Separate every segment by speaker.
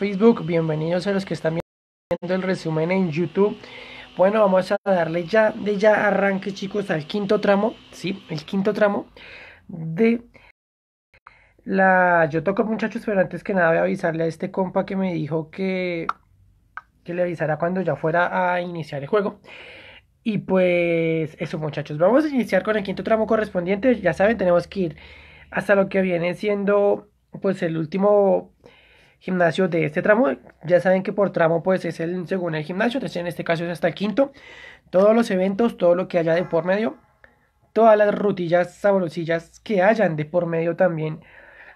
Speaker 1: Facebook, bienvenidos a los que están viendo el resumen en YouTube. Bueno, vamos a darle ya de ya arranque, chicos, al quinto tramo, sí, el quinto tramo de la yo toco muchachos, pero antes que nada voy a avisarle a este compa que me dijo que que le avisara cuando ya fuera a iniciar el juego. Y pues eso, muchachos, vamos a iniciar con el quinto tramo correspondiente. Ya saben, tenemos que ir hasta lo que viene siendo pues el último gimnasio de este tramo. Ya saben que por tramo pues es el segundo el gimnasio, entonces en este caso es hasta el quinto. Todos los eventos, todo lo que haya de por medio, todas las rutillas sabrosillas que hayan de por medio también.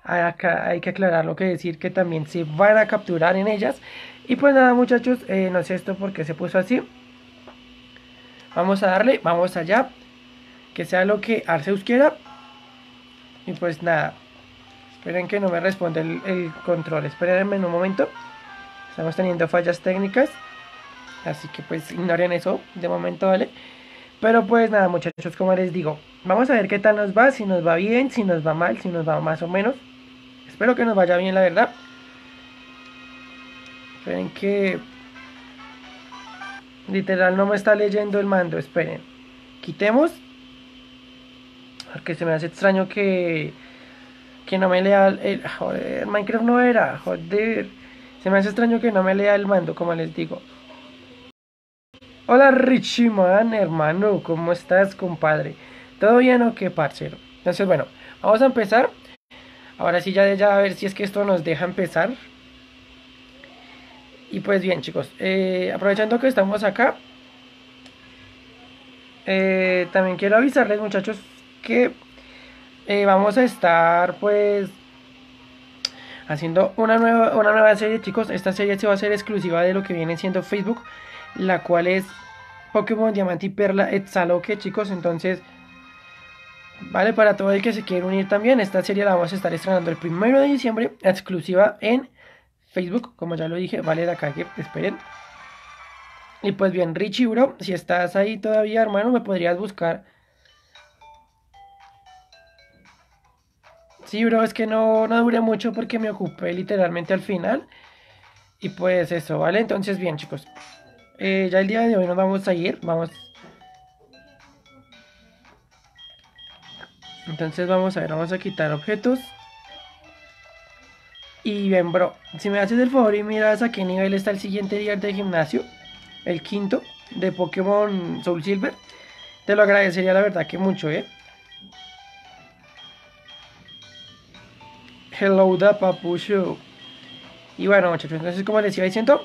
Speaker 1: Acá hay que aclarar lo que decir que también se van a capturar en ellas. Y pues nada muchachos, eh, no sé esto porque se puso así. Vamos a darle, vamos allá. Que sea lo que Arceus quiera. Y pues nada, Esperen que no me responde el, control. Espérenme un momento. Estamos teniendo fallas técnicas. Así que pues ignoren eso de momento, ¿vale? Pero pues nada muchachos, como les digo. Vamos a ver qué tal nos va. Si nos va bien, si nos va mal, si nos va más o menos. Espero que nos vaya bien, la verdad. Esperen que... Literal no me está leyendo el mando. Esperen. Quitemos. Porque se me hace extraño que que no me lea el, joder, Minecraft no era, joder. Se me hace extraño que no me lea el mando, como les digo. Hola Richie Man, hermano, ¿cómo estás, compadre? ¿Todo bien o qué, parcero? Entonces, bueno, vamos a empezar. Ahora sí, ya, ya a ver si es que esto nos deja empezar. Y pues bien, chicos, eh, aprovechando que estamos acá, eh, también quiero avisarles, muchachos, que eh, vamos a estar pues haciendo una nueva, una nueva serie chicos. Esta serie se va a ser exclusiva de lo que viene siendo Facebook, la cual es Pokémon Diamante y Perla Exaloque chicos. Entonces, vale, para todo el que se quiera unir también, esta serie la vamos a estar estrenando el primero de diciembre, exclusiva en Facebook, como ya lo dije, vale, de acá que esperen. Y pues bien, Richie, bro, si estás ahí todavía, hermano, me podrías buscar Sí, bro, es que no, no duré mucho porque me ocupé literalmente al final. Y pues eso, ¿vale? Entonces, bien, chicos. Eh, ya el día de hoy nos vamos a ir. Vamos. Entonces vamos a ver, vamos a quitar objetos. Y bien, bro, si me haces el favor y miras a qué nivel está el siguiente día de gimnasio, el quinto de Pokémon Soul Silver, te lo agradecería la verdad que mucho, ¿eh? Hello da papucho. Y bueno muchachos, entonces como les iba diciendo,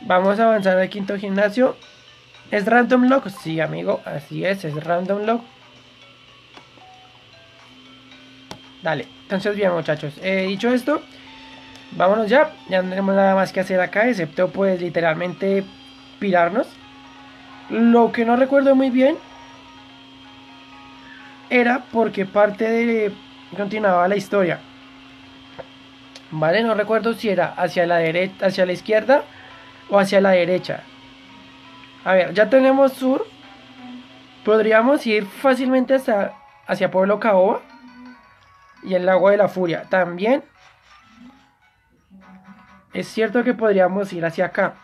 Speaker 1: vamos a avanzar al quinto gimnasio. ¿Es random lock? Sí, amigo, así es, es random lock. Dale, entonces bien muchachos, he dicho esto, vámonos ya, ya no tenemos nada más que hacer acá, excepto pues literalmente pirarnos. Lo que no recuerdo muy bien era porque parte de continuaba la historia. Vale, no recuerdo si era hacia la derecha, hacia la izquierda o hacia la derecha. A ver, ya tenemos sur. Podríamos ir fácilmente hasta hacia Pueblo Caoba y el lago de la Furia. También es cierto que podríamos ir hacia acá.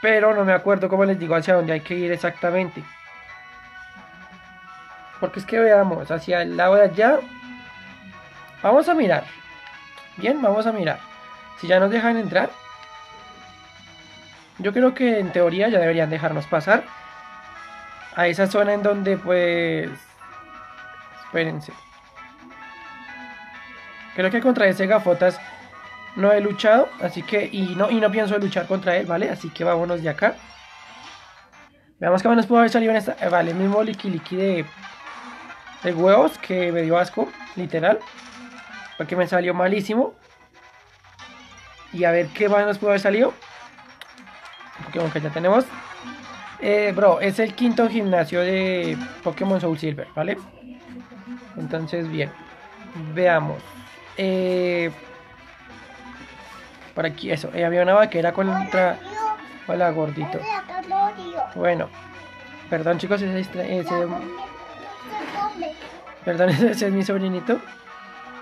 Speaker 1: Pero no me acuerdo, como les digo, hacia dónde hay que ir exactamente. Porque es que veamos, hacia el lado de allá. Vamos a mirar. Bien, vamos a mirar. Si ya nos dejan entrar. Yo creo que en teoría ya deberían dejarnos pasar. A esa zona en donde pues... Espérense. Creo que contra ese gafotas no he luchado. Así que... Y no, y no pienso luchar contra él, ¿vale? Así que vámonos de acá. Veamos qué menos pudo haber salido en esta... Eh, vale, mismo liqui de de huevos que me dio asco, literal. Porque me salió malísimo. Y a ver qué más nos puede haber salido. Pokémon que ya tenemos. Eh, bro, es el quinto gimnasio de Pokémon Soul Silver, ¿vale? Entonces, bien. Veamos. Eh, por aquí, eso. Eh, había una vaquera contra... Hola, gordito. Bueno. Perdón, chicos, ese Perdón, ese es mi sobrinito.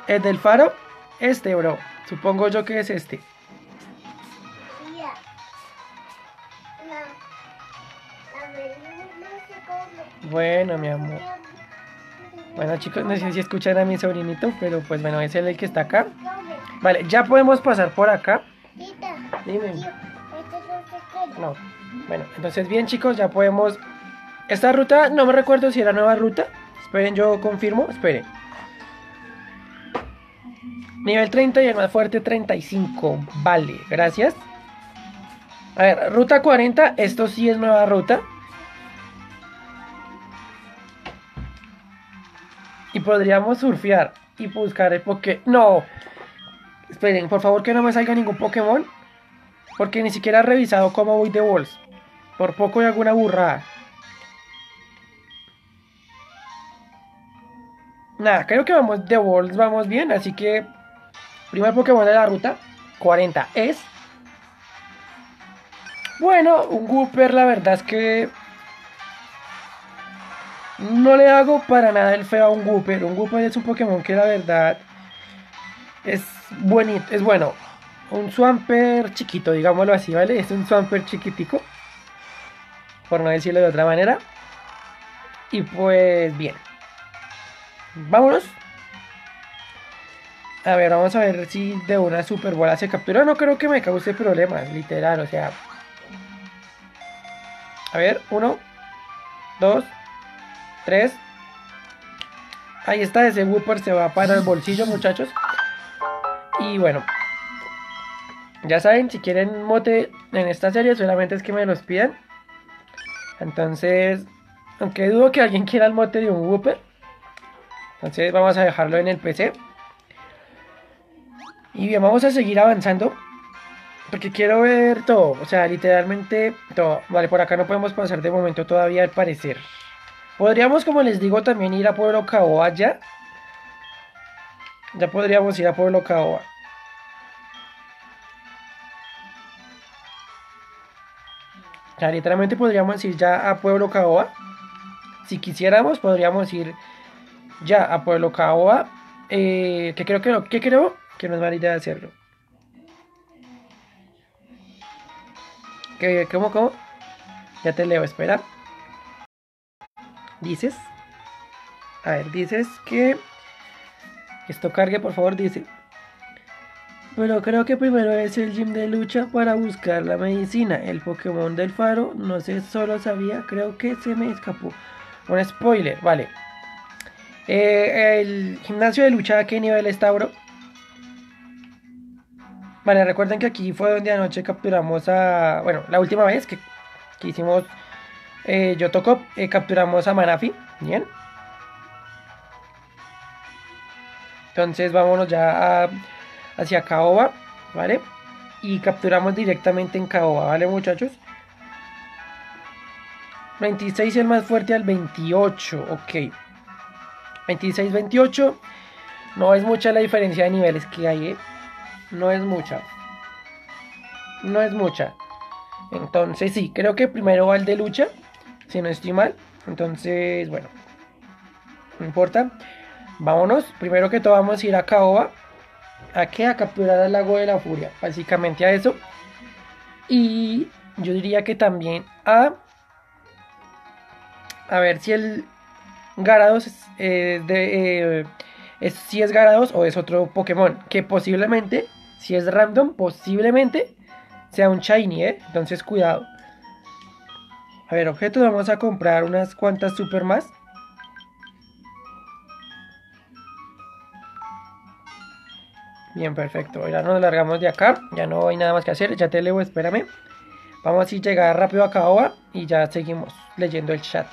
Speaker 1: Es del faro. Este, bro. Supongo yo que es este. Bueno, mi amor. Bueno, chicos, no sé si escuchan a mi sobrinito, pero pues bueno, es él el que está acá. Vale, ya podemos pasar por acá. Dime.
Speaker 2: este. No.
Speaker 1: Bueno, entonces bien, chicos, ya podemos. Esta ruta, no me recuerdo si era nueva ruta. Esperen, yo confirmo. Esperen. Nivel 30 y el más fuerte 35. Vale, gracias. A ver, ruta 40. Esto sí es nueva ruta. Y podríamos surfear y buscar el Poké. No. Esperen, por favor que no me salga ningún Pokémon. Porque ni siquiera he revisado cómo voy de Balls. Por poco y alguna burrada. Nada, creo que vamos de Balls, vamos bien. Así que, primer Pokémon de la ruta, 40 es. Bueno, un Wooper, la verdad es que. No le hago para nada el feo a un Wooper. Un Wooper es un Pokémon que la verdad es bonito, es bueno. Un Swamper chiquito, digámoslo así, ¿vale? Es un Swamper chiquitico. Por no decirlo de otra manera. Y pues bien. Vámonos. A ver, vamos a ver si de una super bola se captura. No creo que me cause problemas, literal, o sea. A ver, uno, dos, tres. Ahí está, ese Whooper se va para el bolsillo, muchachos. Y bueno, ya saben, si quieren mote en esta serie, solamente es que me los pidan. Entonces, aunque dudo que alguien quiera el mote de un Whooper. Entonces vamos a dejarlo en el PC. Y bien, vamos a seguir avanzando. Porque quiero ver todo. O sea, literalmente todo. Vale, por acá no podemos pasar de momento todavía al parecer. Podríamos, como les digo, también ir a Pueblo Caoba ya. Ya podríamos ir a Pueblo Caoba. O sea, literalmente podríamos ir ya a Pueblo Caoba. Si quisiéramos, podríamos ir ya a Pueblo Caoba. Eh, que creo que no, que creo que no es mala idea hacerlo. ¿Qué, ¿Cómo, cómo? Ya te leo, espera. Dices. A ver, dices que. Esto cargue, por favor, dice. Pero creo que primero es el gym de lucha para buscar la medicina. El Pokémon del faro, no sé, solo sabía, creo que se me escapó. Un spoiler, vale. Eh, el gimnasio de lucha, ¿a qué nivel está, bro? Vale, recuerden que aquí fue donde anoche capturamos a... Bueno, la última vez que, hicimos eh, Yotoko, eh, capturamos a Manafi. Bien. Entonces vámonos ya a, hacia Kaoba, ¿vale? Y capturamos directamente en Kaoba, ¿vale, muchachos? 26 el más fuerte al 28, ok. 26-28. No es mucha la diferencia de niveles que hay, ¿eh? No es mucha. No es mucha. Entonces sí, creo que primero va el de lucha. Si no estoy mal. Entonces, bueno. No importa. Vámonos. Primero que todo vamos a ir a Kaoba. ¿A qué? A capturar al lago de la furia. Básicamente a eso. Y yo diría que también a... A ver si el Garados eh, de, eh, es, si es Garados o es otro Pokémon. Que posiblemente, si es random, posiblemente sea un Shiny, ¿eh? Entonces cuidado. A ver, objetos, vamos a comprar unas cuantas super más. Bien, perfecto. Ya nos largamos de acá. Ya no hay nada más que hacer. Ya te leo, espérame. Vamos a llegar rápido a Kaoba y ya seguimos leyendo el chat.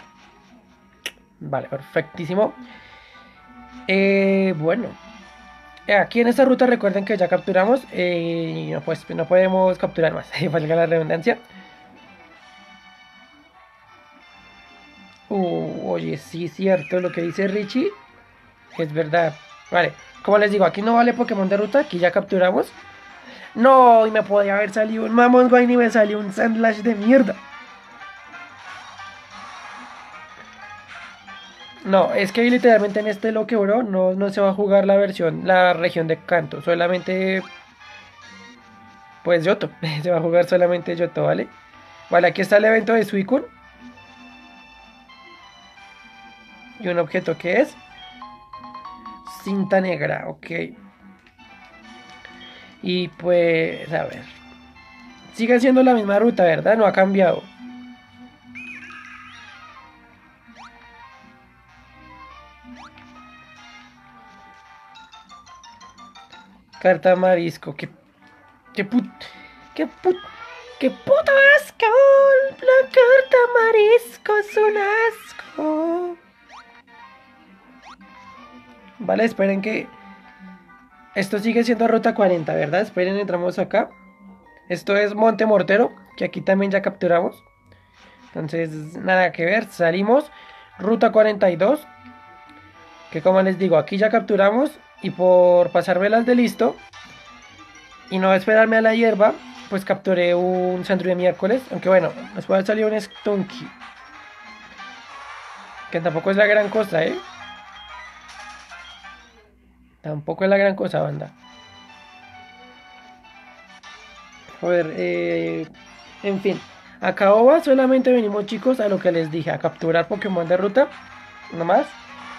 Speaker 1: Vale, perfectísimo. Eh, bueno. Aquí en esta ruta recuerden que ya capturamos. Eh, y no, pues no podemos capturar más. Valga la redundancia. Uh, oye, sí, cierto. Lo que dice Richie es verdad. Vale. Como les digo, aquí no vale Pokémon de ruta. Aquí ya capturamos. No, y me podía haber salido un Mamon y me salió un Sandlash de mierda. No, es que literalmente en este loque, bro, no, no se va a jugar la versión, la región de canto. Solamente pues Yoto. Se va a jugar solamente Yoto, ¿vale? Vale, aquí está el evento de Suicune. Y un objeto que es cinta negra, ok. Y pues, a ver. Sigue siendo la misma ruta, ¿verdad? No ha cambiado. Carta marisco. Qué, qué put... Qué put... ¡Qué puto asco! La carta marisco es un asco. Vale, esperen que... Esto sigue siendo ruta 40, ¿verdad? Esperen, entramos acá. Esto es Monte Mortero, que aquí también ya capturamos. Entonces, nada que ver. Salimos. Ruta 42. Que como les digo, aquí ya capturamos. Y por pasármelas de listo. Y no esperarme a la hierba. Pues capturé un centro de miércoles. Aunque bueno, después salió un Stunky. Que tampoco es la gran cosa, ¿eh? Tampoco es la gran cosa, banda. Joder, eh, en fin. A Caoba solamente venimos, chicos, a lo que les dije, a capturar Pokémon de ruta. No más.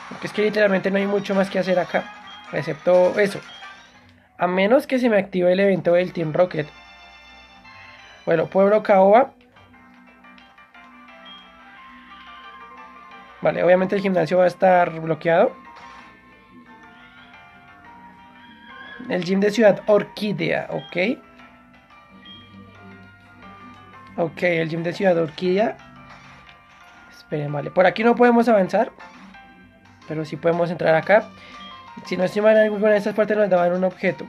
Speaker 1: Porque es que literalmente no hay mucho más que hacer acá. Excepto eso. A menos que se me active el evento del Team Rocket. Bueno, Pueblo Caoba. Vale, obviamente el gimnasio va a estar bloqueado. El gym de Ciudad Orquídea, ok. Ok, el gym de Ciudad Orquídea. Esperen, vale. Por aquí no podemos avanzar. Pero sí podemos entrar acá. Si no estoy mal, en alguna de estas partes nos daban un objeto.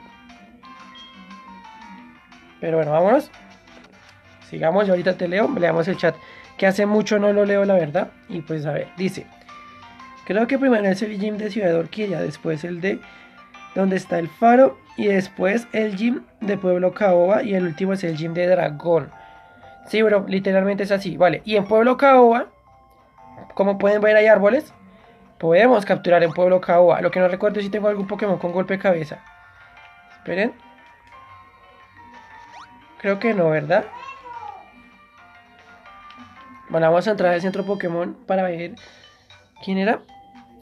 Speaker 1: Pero bueno, vámonos. Sigamos, yo ahorita te leo. Leamos el chat. Que hace mucho no lo leo, la verdad. Y pues a ver, dice. Creo que primero es el gym de Ciudad Orquídea. Después el de donde está el faro. Y después el gym de Pueblo Caoba. Y el último es el gym de Dragón. Sí, bro, literalmente es así. Vale, y en Pueblo Caoba, como pueden ver, hay árboles. Podemos capturar en Pueblo Caoba. Lo que no recuerdo es si tengo algún Pokémon con golpe de cabeza. Esperen. Creo que no, ¿verdad? Bueno, vamos a entrar al centro Pokémon para ver quién era.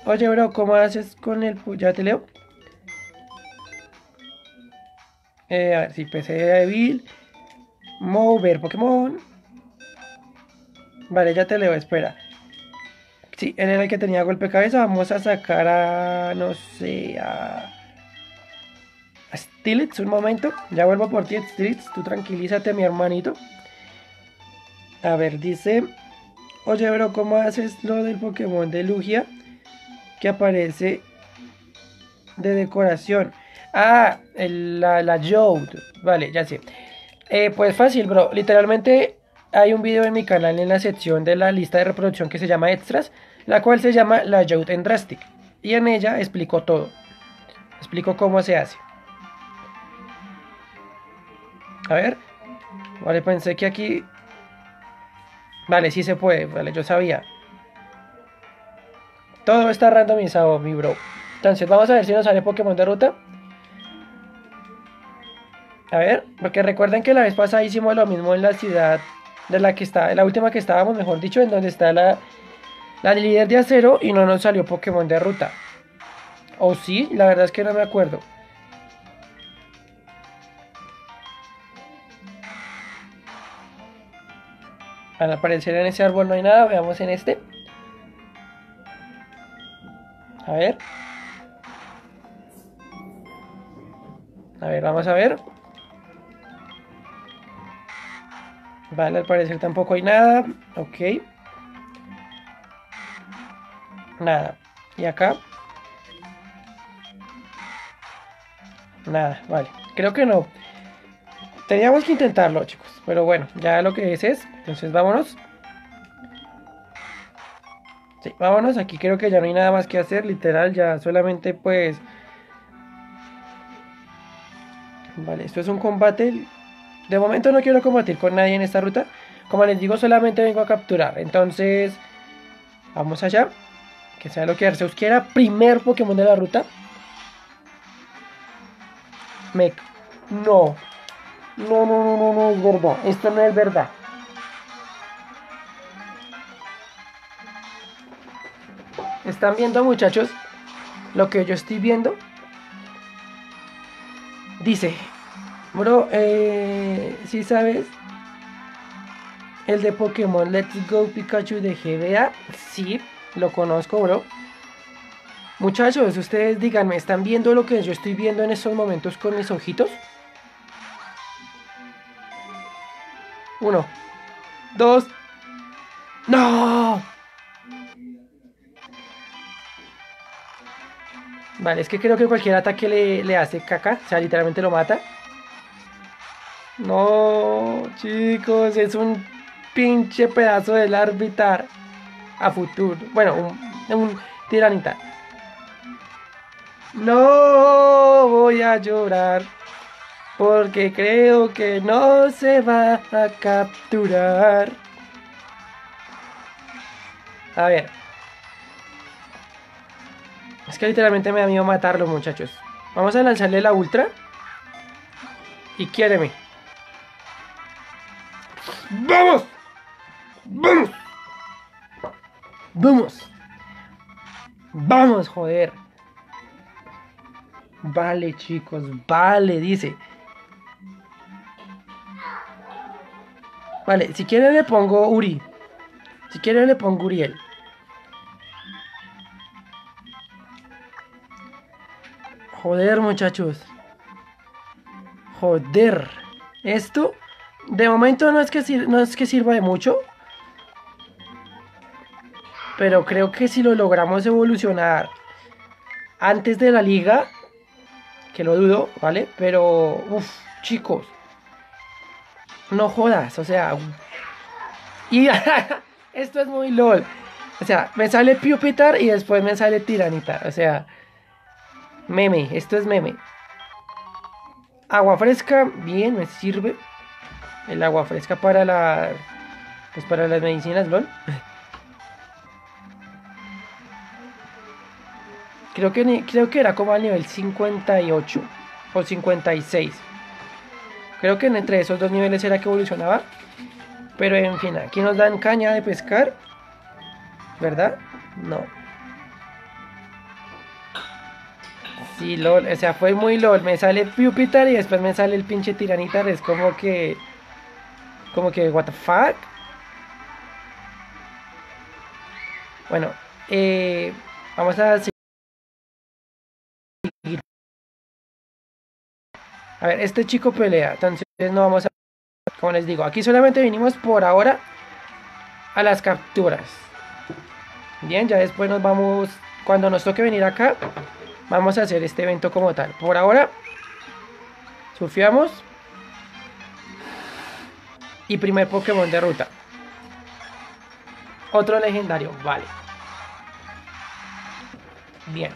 Speaker 1: Oye, bro, ¿cómo haces con el... Ya te leo. Eh, a ver, si PC débil. Mover Pokémon. Vale, ya te leo, espera. Sí, él el que tenía golpe de cabeza. Vamos a sacar a. No sé, a. A Stilitz un momento. Ya vuelvo por ti, Stilitz. Tú tranquilízate, mi hermanito. A ver, dice. Oye, bro, ¿cómo haces lo del Pokémon de Lugia? Que aparece de decoración. Ah, el, la, la Jode. Vale, ya sé. Eh, pues fácil, bro. Literalmente hay un video en mi canal en la sección de la lista de reproducción que se llama Extras, la cual se llama La Youth en Drastic. Y en ella explico todo. Explico cómo se hace. A ver. Vale, pensé que aquí... Vale, sí se puede. Vale, yo sabía. Todo está randomizado, mi bro. Entonces, vamos a ver si nos sale Pokémon de ruta. A ver, porque recuerden que la vez pasada hicimos lo mismo en la ciudad de la que está, la última que estábamos, mejor dicho, en donde está la, la líder de acero y no nos salió Pokémon de ruta. ¿O sí? La verdad es que no me acuerdo. Al aparecer en ese árbol no hay nada, veamos en este. A ver. A ver, vamos a ver. Vale, al parecer tampoco hay nada. Ok. Nada. ¿Y acá? Nada, vale. Creo que no. Teníamos que intentarlo, chicos. Pero bueno, ya lo que es es. Entonces vámonos. Sí, vámonos. Aquí creo que ya no hay nada más que hacer. Literal, ya solamente pues... Vale, esto es un combate de momento no quiero combatir con nadie en esta ruta. Como les digo, solamente vengo a capturar. Entonces, vamos allá. Que sea lo que Arceus quiera. Primer Pokémon de la ruta. Mec. No. No, no, no, no, no es verdad. Esto no es verdad. ¿Están viendo, muchachos? Lo que yo estoy viendo. Dice, bro, eh, si sabes el de Pokémon Let's Go Pikachu de GBA, sí, lo conozco, bro. Muchachos, ustedes díganme, ¿están viendo lo que yo estoy viendo en estos momentos con mis ojitos? Uno, dos, no. Vale, es que creo que cualquier ataque le, le hace caca, o sea, literalmente lo mata. No, chicos, es un pinche pedazo del árbitro a futuro. Bueno, un, tiranita. No voy a llorar porque creo que no se va a capturar. A ver. Es que literalmente me da miedo matarlo, muchachos. Vamos a lanzarle la ultra. Y quiéreme. ¡Vamos! ¡Vamos! ¡Vamos! ¡Vamos, joder! Vale, chicos, vale, dice. Vale, si quiere le pongo Uri. Si quiere le pongo Uriel. Joder, muchachos. Joder. Esto, de momento no es que, sir- no es que sirva de mucho. Pero creo que si lo logramos evolucionar antes de la liga, que lo dudo, ¿vale? Pero, uff, chicos. No jodas, o sea. Y esto es muy LOL. O sea, me sale Piupitar y después me sale Tiranita. O sea, meme, esto es meme. Agua fresca, bien, me sirve. El agua fresca para la. Pues para las medicinas, LOL. Creo que, creo que era como al nivel 58 o 56. Creo que entre esos dos niveles era que evolucionaba. Pero en fin, aquí nos dan caña de pescar. ¿Verdad? No. Sí, LOL. O sea, fue muy LOL. Me sale Pupitar y después me sale el pinche Tiranitar. Es como que. Como que, ¿What the fuck? Bueno, eh, vamos a A ver, este chico pelea. Entonces no vamos a... Como les digo, aquí solamente vinimos por ahora a las capturas. Bien, ya después nos vamos... Cuando nos toque venir acá, vamos a hacer este evento como tal. Por ahora, surfeamos. Y primer Pokémon de ruta. Otro legendario, vale. Bien.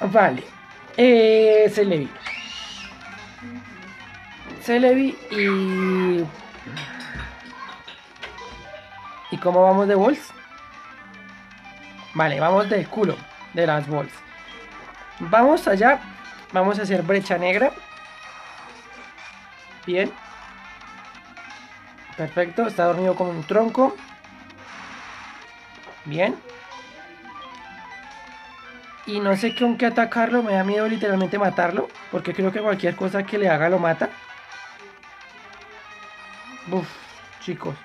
Speaker 1: Vale. Eh, Celebi. Celebi y... ¿Y cómo vamos de Wolves? Vale, vamos del culo de las Wolves. Vamos allá. Vamos a hacer brecha negra. Bien. Perfecto. Está dormido como un tronco. Bien. Y no sé con qué atacarlo, me da miedo literalmente matarlo, porque creo que cualquier cosa que le haga lo mata. Uf, chicos.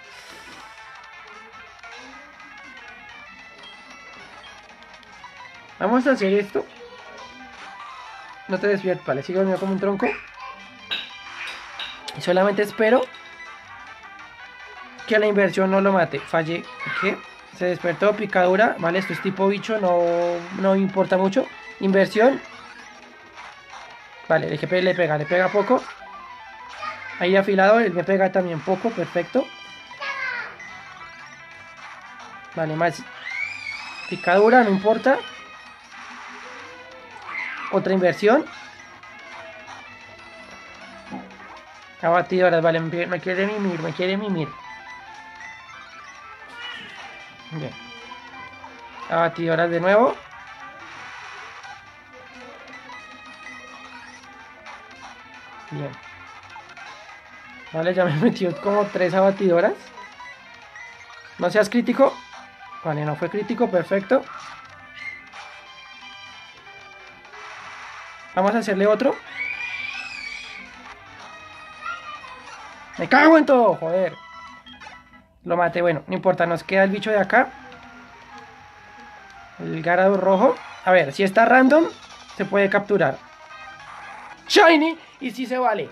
Speaker 1: Vamos a hacer esto. No te despiertes, vale, sigue dormido como un tronco. Y solamente espero que la inversión no lo mate. Fallé. ¿Qué? Se despertó, picadura. Vale, esto es tipo bicho, no, no importa mucho. Inversión. Vale, el GP le pega, le pega poco. Ahí afilado, él me pega también poco, perfecto. Vale, más picadura, no importa. Otra inversión. Abatidoras, vale, me me quiere mimir, me quiere mimir. Bien. Abatidoras de nuevo. Bien. Vale, ya me metió como tres abatidoras. No seas crítico. Vale, no fue crítico, perfecto. Vamos a hacerle otro. Me cago en todo, joder. Lo maté, bueno, no importa, nos queda el bicho de acá. El garado rojo. A ver, si está random, se puede capturar. Shiny, y si se vale.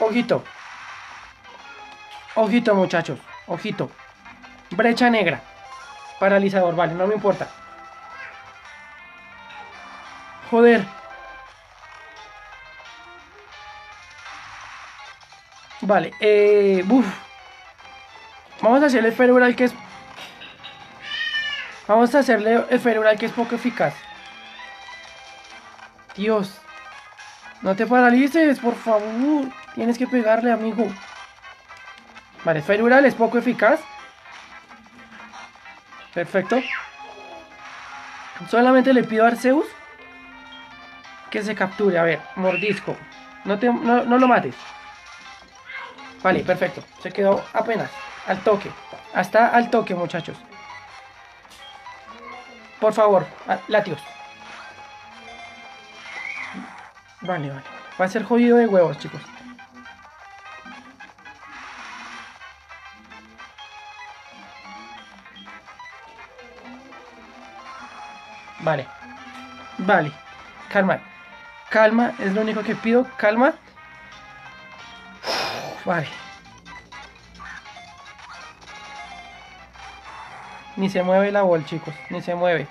Speaker 1: Ojito. Ojito, muchachos. Ojito. Brecha negra. Paralizador, vale, no me importa. Joder. Vale, eh. Uf. Vamos a hacerle ferural que es. Vamos a hacerle ferural que es poco eficaz. Dios. No te paralices, por favor. Tienes que pegarle, amigo. Vale, ferural es poco eficaz. Perfecto. Solamente le pido a Arceus que se capture. A ver, mordisco. No, te, no, no lo mates. Vale, perfecto. Se quedó apenas. Al toque. Hasta al toque, muchachos. Por favor, latios. Vale, vale. Va a ser jodido de huevos, chicos. Vale. Vale. Calma. Calma, es lo único que pido. Calma. Vale. Ni se mueve la bol, chicos. Ni se mueve.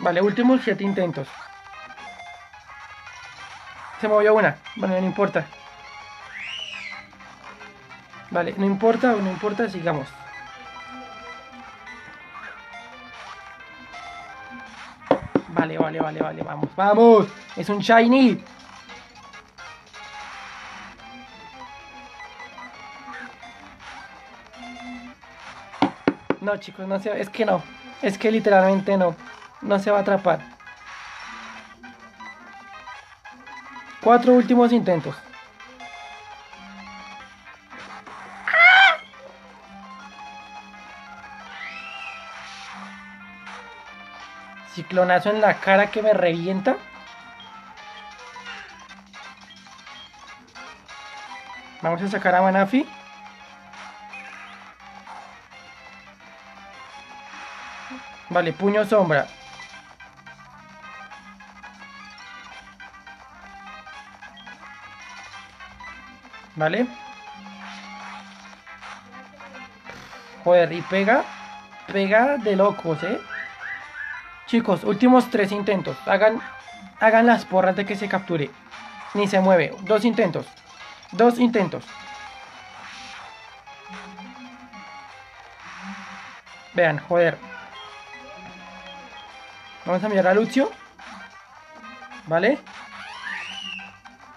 Speaker 1: Vale, últimos siete intentos. Se movió una. Bueno, no importa. Vale, no importa, no importa, sigamos. Vale, vale, vale, vale, vamos, vamos. Es un shiny. No, chicos, no se, es que no. Es que literalmente no. No se va a atrapar. Cuatro últimos intentos. Ciclonazo en la cara que me revienta. Vamos a sacar a Manafi. Vale, puño sombra. Vale. Joder, y pega. Pega de locos, eh. Chicos, últimos tres intentos. Hagan, hagan las porras de que se capture. Ni se mueve. Dos intentos. Dos intentos. Vean, joder. Vamos a mirar a Lucio. ¿Vale?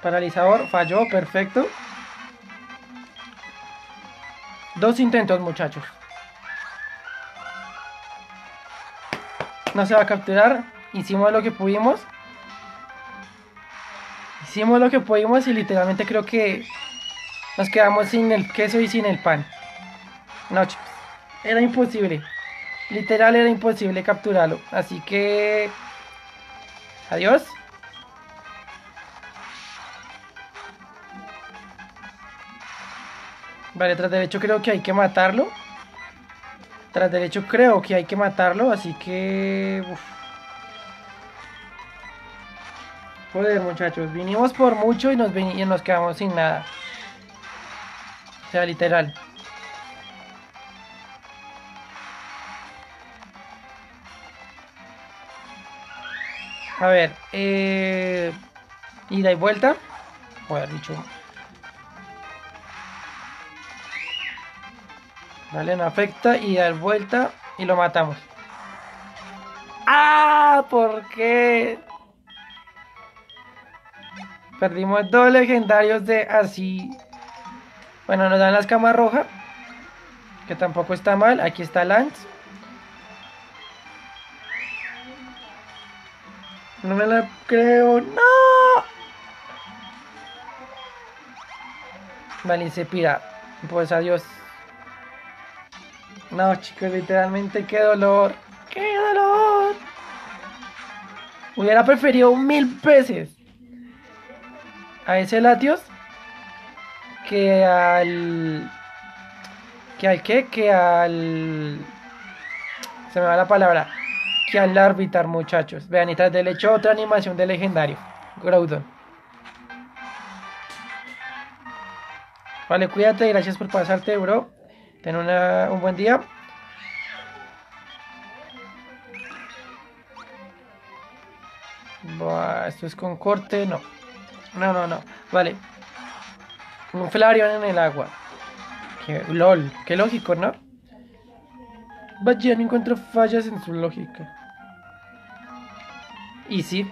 Speaker 1: Paralizador, falló, perfecto. Dos intentos, muchachos. No se va a capturar. Hicimos lo que pudimos. Hicimos lo que pudimos y literalmente creo que nos quedamos sin el queso y sin el pan. No, chicos. Era imposible. Literal era imposible capturarlo. Así que... Adiós. Vale, tras derecho creo que hay que matarlo. Tras derecho creo que hay que matarlo, así que... uf. Joder, muchachos, vinimos por mucho y nos, y nos quedamos sin nada. O sea, literal. A ver, eh... Ida y vuelta. Joder, dicho. Vale, no afecta y dar vuelta y lo matamos. ¡Ah! ¿Por qué? Perdimos dos legendarios de así. Bueno, nos dan las camas rojas. Que tampoco está mal. Aquí está Lance. No me la creo. ¡No! Vale, se pira. Pues adiós. No, chicos, literalmente qué dolor. ¡Qué dolor! Hubiera preferido mil veces a ese Latios que al. que al qué? Que al. Se me va la palabra. Que al árbitro, muchachos. Vean, y tras del hecho otra animación de legendario. Groudon. Vale, cuídate, gracias por pasarte, bro. Ten una- un buen día. Buah, esto es con corte, no. No, no, no. Vale. Un Flareon en el agua. Que, LOL, qué lógico, ¿no? Vaya, no encuentro fallas en su lógica. Y sí.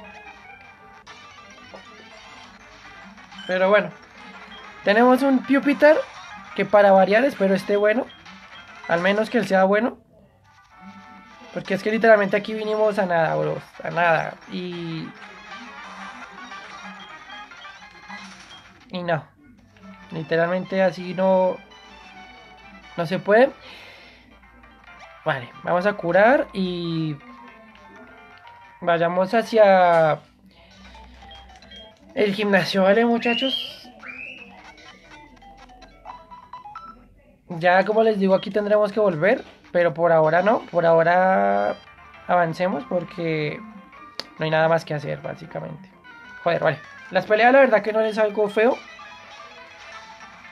Speaker 1: Pero bueno. Tenemos un Pupitar que para variar espero esté bueno. Al menos que él sea bueno. Porque es que literalmente aquí vinimos a nada, bros. A nada. Y... Y no. Literalmente así no... No se puede. Vale, vamos a curar y... Vayamos hacia... El gimnasio, ¿vale, muchachos? Ya como les digo, aquí tendremos que volver, pero por ahora no, por ahora avancemos porque no hay nada más que hacer, básicamente. Joder, vale. Las peleas la verdad que no es algo feo,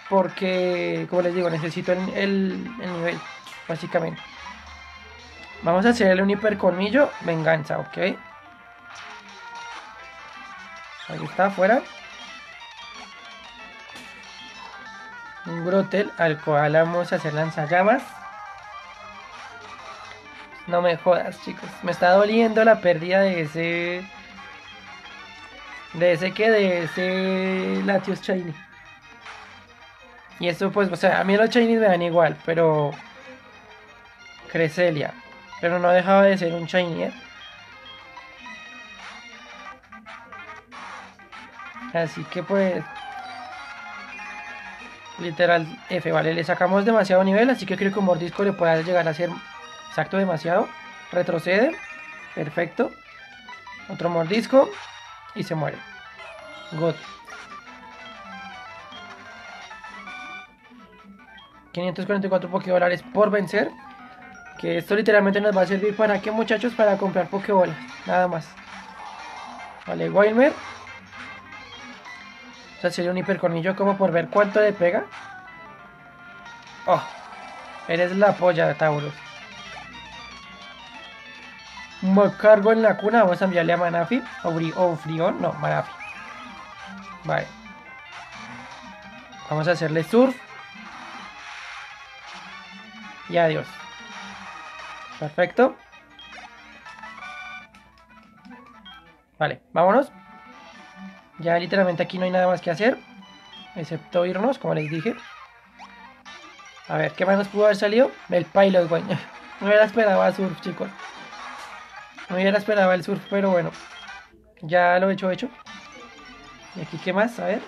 Speaker 1: porque, como les digo, necesito el, el- el nivel, básicamente. Vamos a hacerle un hipercolmillo, venganza, ok. Ahí está, afuera. Un Grotel al cual vamos a hacer lanzallamas. No me jodas, chicos. Me está doliendo la pérdida de ese. De ese que, de ese Latios Shiny. Y eso, pues, o sea, a mí los Shinies me dan igual, pero. Creselia. Pero no dejaba de ser un Shiny, ¿eh? Así que, pues. Literal F, vale, le sacamos demasiado nivel, así que creo que un mordisco le pueda llegar a ser exacto demasiado. Retrocede, perfecto. Otro mordisco y se muere. God. 544 Pokédólares por vencer. Que esto literalmente nos va a servir para qué muchachos, para comprar Pokébolas. Nada más. Vale, Wilmer. O sea, sería un hipercornillo como por ver cuánto le pega. Oh, eres la polla de Tauros. Me cargo en la cuna. Vamos a enviarle a Manafi. O, o Frión. No, Manafi. Vale. Vamos a hacerle surf. Y adiós. Perfecto. Vale, vámonos. Ya literalmente aquí no hay nada más que hacer. Excepto irnos, como les dije. A ver, ¿qué más nos pudo haber salido? El pilot, güey. No hubiera esperado a surf, chicos. No hubiera esperado el surf, pero bueno. Ya lo he hecho, hecho. ¿Y aquí qué más? A ver.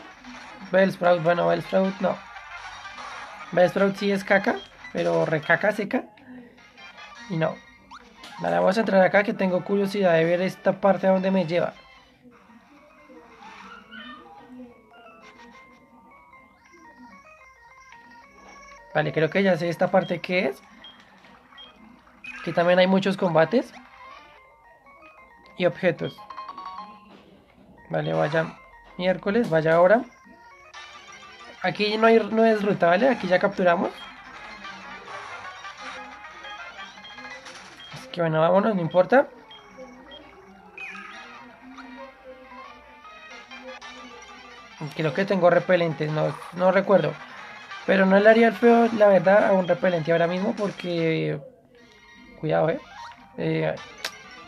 Speaker 1: Bellsprout, bueno, Bellsprout no. Bellsprout sí es caca, pero recaca seca. Y no. Vale, vamos a entrar acá que tengo curiosidad de ver esta parte a donde me lleva. Vale, creo que ya sé esta parte que es. Aquí también hay muchos combates. Y objetos. Vale, vaya miércoles, vaya ahora. Aquí no, hay, no es ruta, ¿vale? Aquí ya capturamos. Que bueno, vámonos, no importa. Creo que tengo repelentes, no, no recuerdo. Pero no le haría el feo, la verdad, a un repelente ahora mismo porque... Cuidado, eh. eh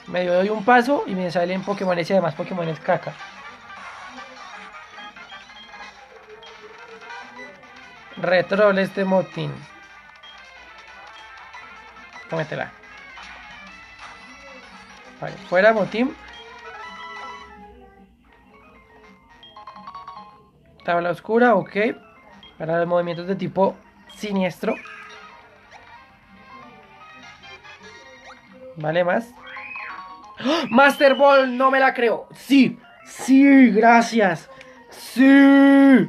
Speaker 1: medio doy un paso y me salen Pokémon y además Pokémon es caca. Retrol este motín. Cómetela. Vale, fuera botín. Tabla oscura, ok. Para los movimientos de tipo siniestro. Vale, más. ¡Ah! Master Ball, no me la creo. Sí, sí, gracias. Sí.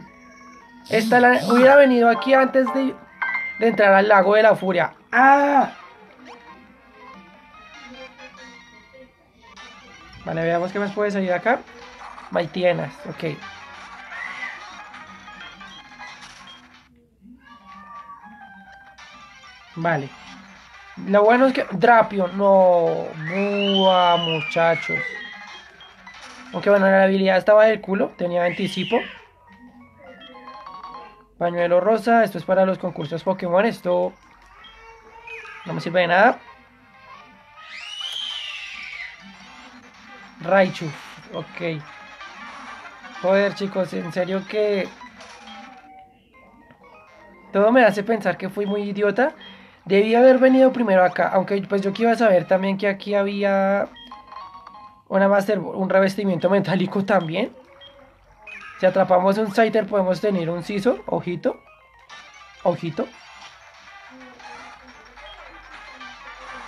Speaker 1: Esta la... hubiera venido aquí antes de, de entrar al lago de la furia. ¡Ah! Vale, veamos qué más puede salir acá. Maitienas, ok. Vale. Lo bueno es que... Drapion, no. Buah, muchachos. Aunque bueno, la habilidad estaba del culo. Tenía anticipo. Pañuelo rosa. Esto es para los concursos Pokémon. Esto... No me sirve de nada. Raichu. Ok. Joder, chicos, en serio que... Todo me hace pensar que fui muy idiota. Debí haber venido primero acá. Aunque pues yo que iba a saber también que aquí había... Una Master Ball, un revestimiento metálico también. Si atrapamos un Scyther podemos tener un Scizor. Ojito. Ojito.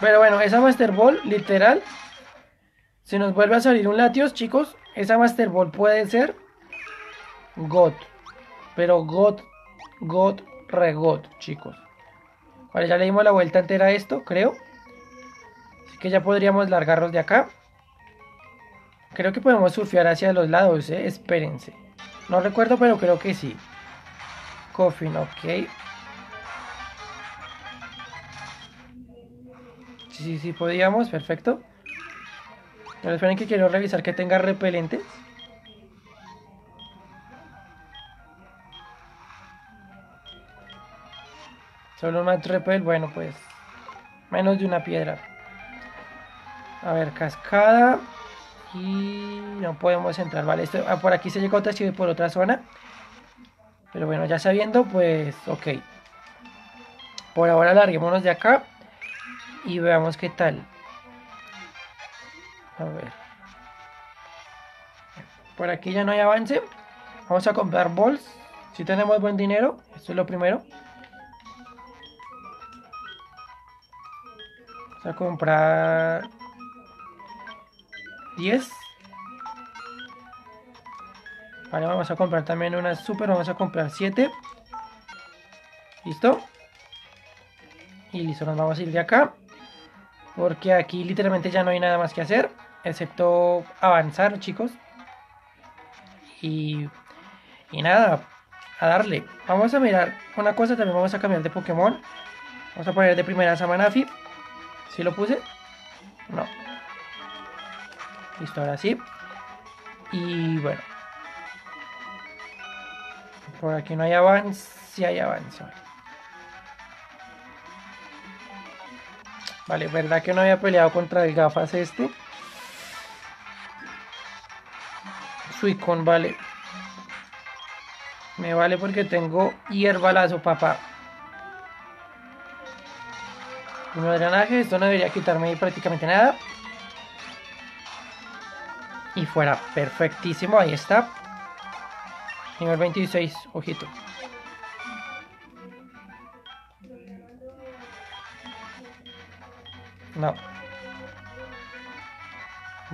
Speaker 1: Pero bueno, esa Master Ball, literal, si nos vuelve a salir un Latios, chicos, esa Master Ball puede ser God. Pero God, God, Regot, chicos. Vale, ya le dimos la vuelta entera a esto, creo. Así que ya podríamos largarnos de acá. Creo que podemos surfear hacia los lados, ¿eh? Espérense. No recuerdo, pero creo que sí. Coffin, ok. Sí, sí, sí, podíamos, perfecto. Pero esperen que quiero revisar que tenga repelentes. Solo un match repel, bueno pues. Menos de una piedra. A ver, cascada. Y no podemos entrar, vale. Esto, ah, por aquí se llega otra ciudad por otra zona. Pero bueno, ya sabiendo, pues, ok. Por ahora larguémonos de acá. Y veamos qué tal. Por aquí ya no hay avance. Vamos a comprar balls. Si tenemos buen dinero. Esto es lo primero. Vamos a comprar 10. Vale, vamos a comprar también una super. Vamos a comprar 7. ¿Listo? Y listo, nos vamos a ir de acá. Porque aquí literalmente ya no hay nada más que hacer. Excepto avanzar, chicos. Y, y nada, a darle. Vamos a mirar una cosa, también vamos a cambiar de Pokémon. Vamos a poner de primera a Manafi. ¿Sí lo puse? No. Listo, ahora sí. Y bueno. Por aquí no hay avance. Sí hay avance. Vale, ¿verdad que no había peleado contra el gafas este? Suicon, vale. Me vale porque tengo hierbalazo, papá. Primer drenaje, esto no debería quitarme prácticamente nada. Y fuera, perfectísimo, ahí está. Nivel 26, ojito. No.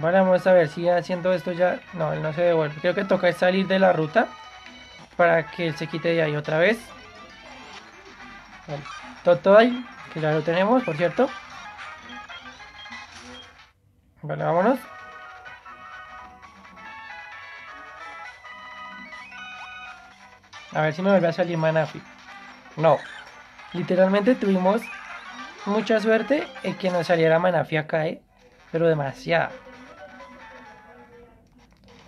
Speaker 1: Vale, vamos a ver si haciendo esto ya... No, él no se devuelve. Creo que toca salir de la ruta para que él se quite de ahí otra vez. Vale. Totoy, que ya lo tenemos, por cierto. Vale, vámonos. A ver si me vuelve a salir Manafi. No. Literalmente tuvimos mucha suerte en que nos saliera Manafi acá, ¿eh? Pero demasiado.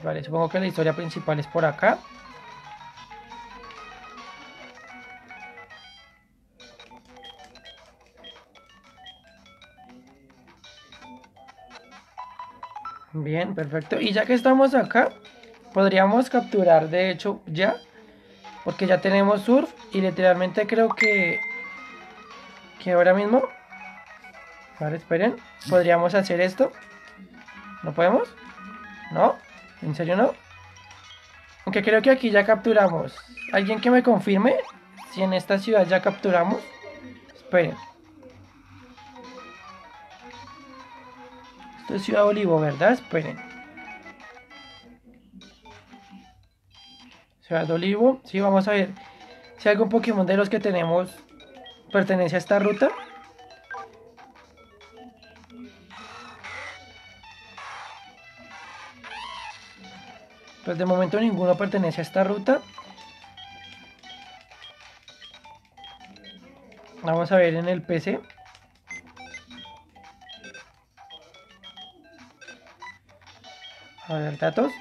Speaker 1: Vale, supongo que la historia principal es por acá. Bien, perfecto. Y ya que estamos acá, podríamos capturar, de hecho, ya. Porque ya tenemos surf y literalmente creo que... Que ahora mismo... Vale, esperen. Podríamos hacer esto. ¿No podemos? ¿No? ¿En serio no? Aunque creo que aquí ya capturamos. ¿Alguien que me confirme si en esta ciudad ya capturamos? Esperen. Esto es Ciudad Olivo, ¿verdad? Esperen. Ciudad Olivo. Sí, vamos a ver si algún Pokémon de los que tenemos pertenece a esta ruta. Pues de momento ninguno pertenece a esta ruta. Vamos a ver en el PC. A ver, datos.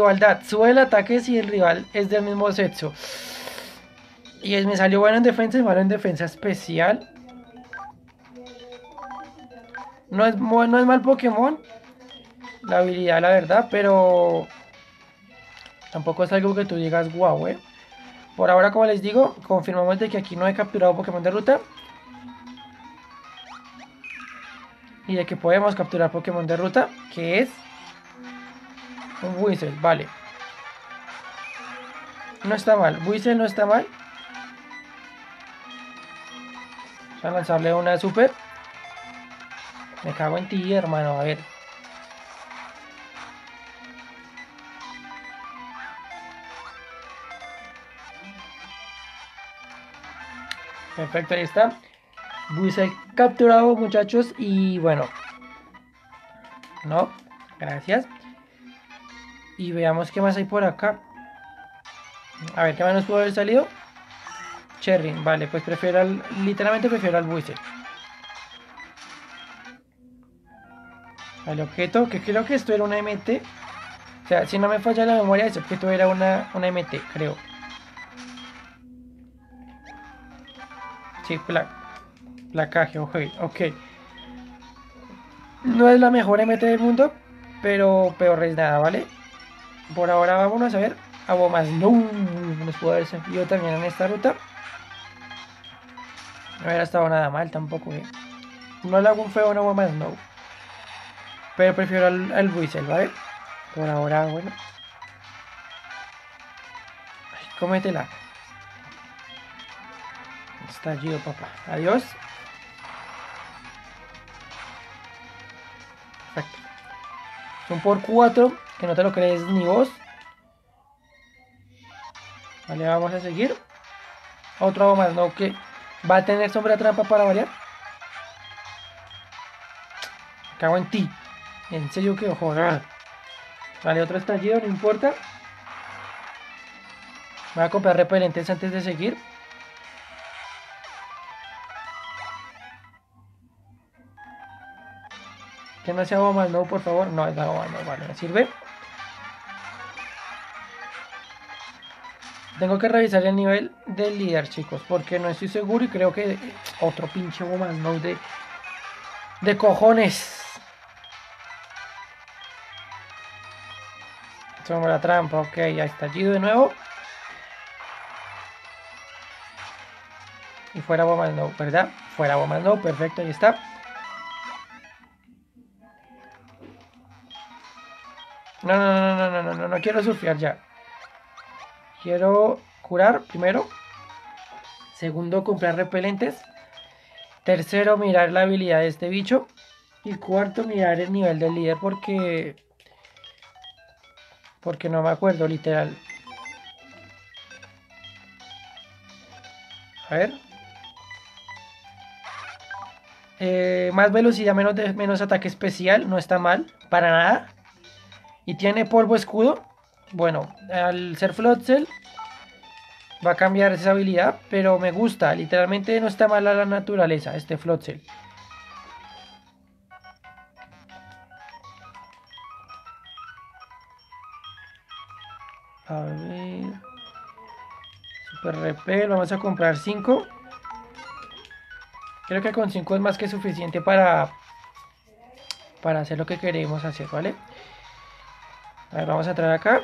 Speaker 1: Rivalidad. Sube el ataque si el rival es del mismo sexo. Y es, me salió bueno en defensa y malo en defensa especial. No es, no es mal Pokémon. La habilidad, la verdad, pero... Tampoco es algo que tú digas, wow, eh. Por ahora, como les digo, confirmamos de que aquí no he capturado Pokémon de ruta. Y de que podemos capturar Pokémon de ruta, que es un Whistle, vale. No está mal, Whistle no está mal. Vamos a lanzarle una super. Me cago en ti, hermano, a ver. Perfecto, ahí está. Whistle capturado, muchachos. Y bueno. No, gracias. Y veamos qué más hay por acá. A ver, ¿qué más nos pudo haber salido? Cherry, vale, pues prefiero al, literalmente prefiero al Whistle. Al objeto, que creo que esto era una MT. O sea, si no me falla la memoria, ese objeto era una, una MT, creo. Sí, pla placaje, ok, ok. No es la mejor MT del mundo, pero peor es nada, ¿vale? Por ahora vámonos a ver a Bomas. No, nos pudo haber salido también en esta ruta. No hubiera estado nada mal tampoco, ¿eh? No le hago un feo a una Bomas, no. Pero prefiero al, al Whistle, ¿vale? Por ahora, bueno. Ay, cómetela. Estallido, papá. Adiós. Son por 4, que no te lo crees ni vos. Vale, vamos a seguir. Otro más, ¿no? Que va a tener sombra trampa para variar. Cago en ti. En serio que joder. Vale, otro estallido, no importa. Voy a comprar repelentes antes de seguir. No sea bomba no, por favor. No, es la bomba no, vale, me sirve. Tengo que revisar el nivel del líder, chicos, porque no estoy seguro y creo que otro pinche bomba no de, de cojones. Sombra trampa, ok, ya estallido de nuevo. Y fuera bomba no, ¿verdad? Fuera bomba no, perfecto, ahí está. No, no, no, no, no, no, no, quiero surfear ya. Quiero curar primero. Segundo, comprar repelentes. Tercero, mirar la habilidad de este bicho. Y cuarto, mirar el nivel del líder porque... Porque no me acuerdo, literal. A ver. Eh, más velocidad, menos, menos ataque especial. No está mal, para nada. Y tiene polvo escudo. Bueno, al ser Floatzel va a cambiar esa habilidad, pero me gusta. Literalmente no está mal a la naturaleza este Floatzel. A ver. Super repel, vamos a comprar 5. Creo que con 5 es más que suficiente para para hacer lo que queremos hacer, ¿vale? A ver, vamos a entrar acá.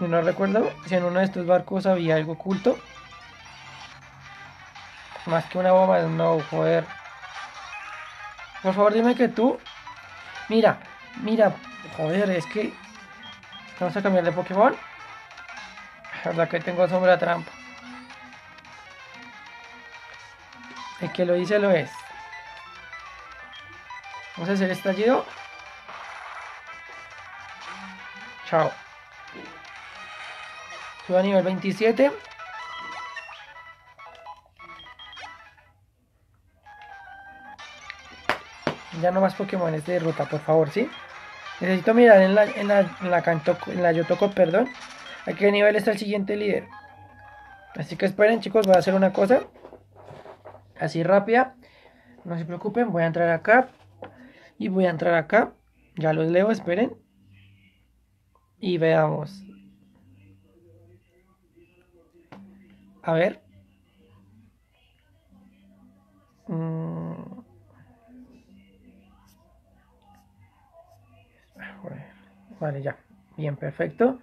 Speaker 1: Y no recuerdo si en uno de estos barcos había algo oculto. Más que una bomba, no, joder. Por favor, dime que tú. Mira, mira, joder, es que. Vamos a cambiar de Pokémon. La verdad que tengo sombra trampa. El que lo dice lo es. Vamos a hacer estallido. Chao. Subo a nivel 27. Ya no más Pokémon de ruta, por favor, ¿sí? Necesito mirar en la, en la, en la, canto, en la Yotoko, perdón. ¿A qué nivel está el siguiente líder? Así que esperen, chicos, voy a hacer una cosa. Así rápida. No se preocupen, voy a entrar acá. Y voy a entrar acá. Ya los leo, esperen. Y veamos. A ver. Mm. Vale, ya. Bien, perfecto.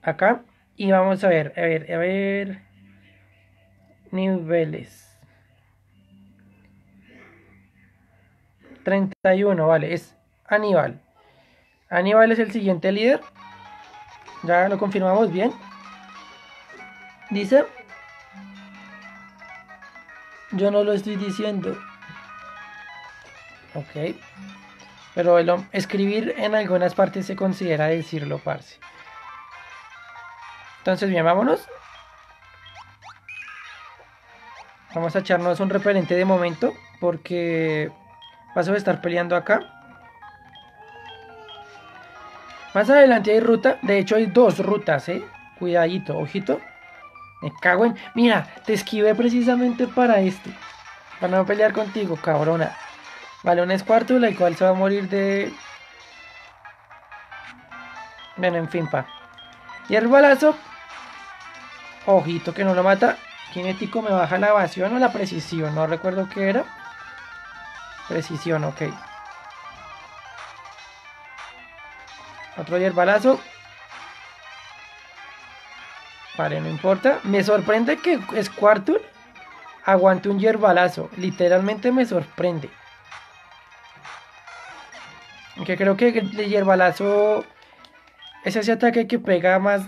Speaker 1: Acá. Y vamos a ver, a ver, a ver. Niveles. 31, vale, es Aníbal. Aníbal es el siguiente líder. Ya lo confirmamos bien. Dice. Yo no lo estoy diciendo. Ok. Pero el, escribir en algunas partes se considera decirlo, parce. Entonces, bien, vámonos. Vamos a echarnos un repelente de momento. Porque paso a estar peleando acá. Más adelante hay ruta. De hecho, hay dos rutas, ¿eh? Cuidadito, ojito. Me cago en... Mira, te esquivé precisamente para esto. Para no pelear contigo, cabrona. Vale, un escuarto, la cual se va a morir de... Bueno, en fin, pa. Y el balazo. Ojito que no lo mata. Kinético me baja la evasión o la precisión. No recuerdo qué era. Precisión, ok. Otro balazo. Vale, no importa. Me sorprende que Squirtle aguante un yerbalazo. Literalmente me sorprende. Aunque creo que el hierbalazo es ese ataque que pega más,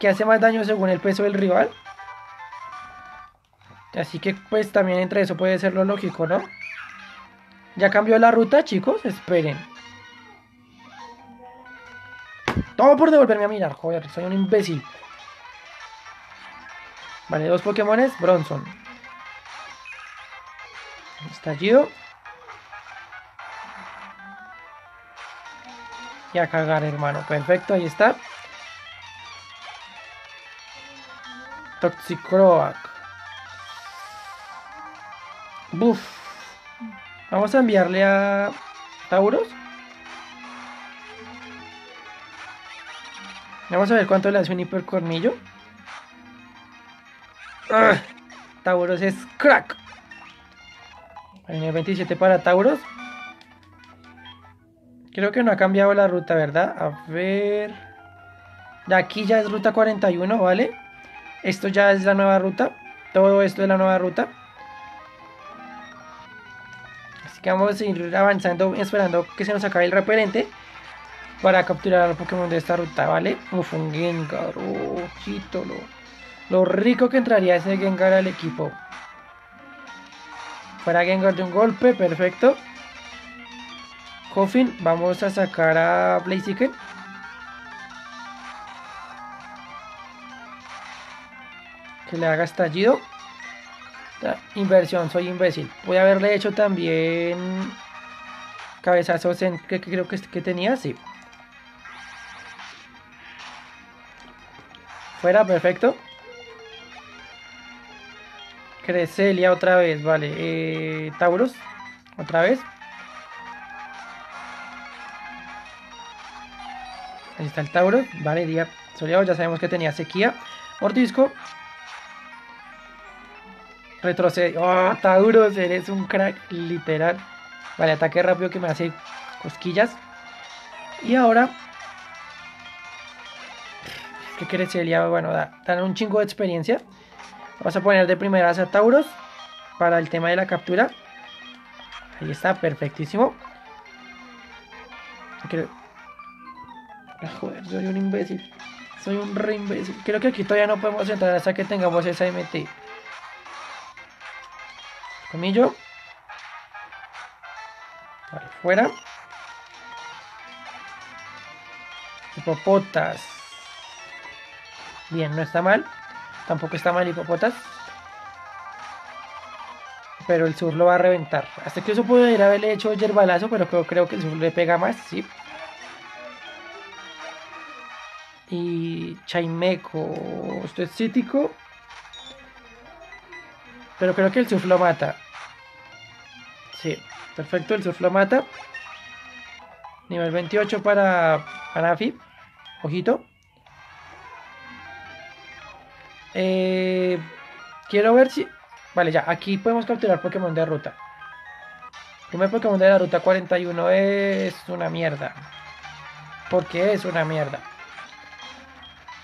Speaker 1: que hace más daño según el peso del rival. Así que pues también entre eso puede ser lo lógico, ¿no? Ya cambió la ruta, chicos, esperen. Todo por devolverme a mirar, joder, soy un imbécil. Vale, dos Pokémones, Bronson. Estallido. Y a cagar, hermano. Perfecto, ahí está. Toxicroak. Buf. Vamos a enviarle a Tauros. Vamos a ver cuánto le hace un hipercornillo. ¡Ah! Tauros es crack. el 27 para Tauros. Creo que no ha cambiado la ruta, ¿verdad? A ver. De aquí ya es ruta 41, ¿vale? Esto ya es la nueva ruta. Todo esto es la nueva ruta. Así que vamos a ir avanzando, esperando que se nos acabe el repelente. Para capturar al Pokémon de esta ruta, ¿vale? Uf, un Gengar. Oh, lo, lo rico que entraría ese Gengar al equipo. Fuera Gengar de un golpe, perfecto. Coffin, vamos a sacar a Blaziken. Que le haga estallido. Inversión, soy imbécil. Voy a haberle hecho también cabezazos en que, creo que, que tenía, sí. Fuera, perfecto. Creselia otra vez, vale. Eh, Taurus, otra vez. Ahí está el Tauro. Vale, día soleado. Ya sabemos que tenía sequía. Mordisco. Retrocede. Oh, Tauros, eres un crack, literal. Vale, ataque rápido que me hace cosquillas. Y ahora. ¿Qué crees, Celia? Bueno, da, dan un chingo de experiencia. Vamos a poner de primeras a Tauros para el tema de la captura. Ahí está, perfectísimo. Creo... Ah, joder, soy un imbécil. Soy un re imbécil. Creo que aquí todavía no podemos entrar hasta que tengamos esa MT. Comillo. Vale, fuera. Hipopotas. Bien, no está mal. Tampoco está mal hipopotas. Pero el sur lo va a reventar. Hasta que eso puede ir a haberle hecho yerbalazo, pero creo, creo que el sur le pega más, sí. Y Chaimeco. Esto es cítico. Pero creo que el surf lo mata. Sí, perfecto, el surf lo mata. Nivel 28 para Anafi. Ojito. Eh, quiero ver si... Vale, ya, aquí podemos capturar Pokémon de ruta. primer Pokémon de la ruta 41 es una mierda. Porque es una mierda.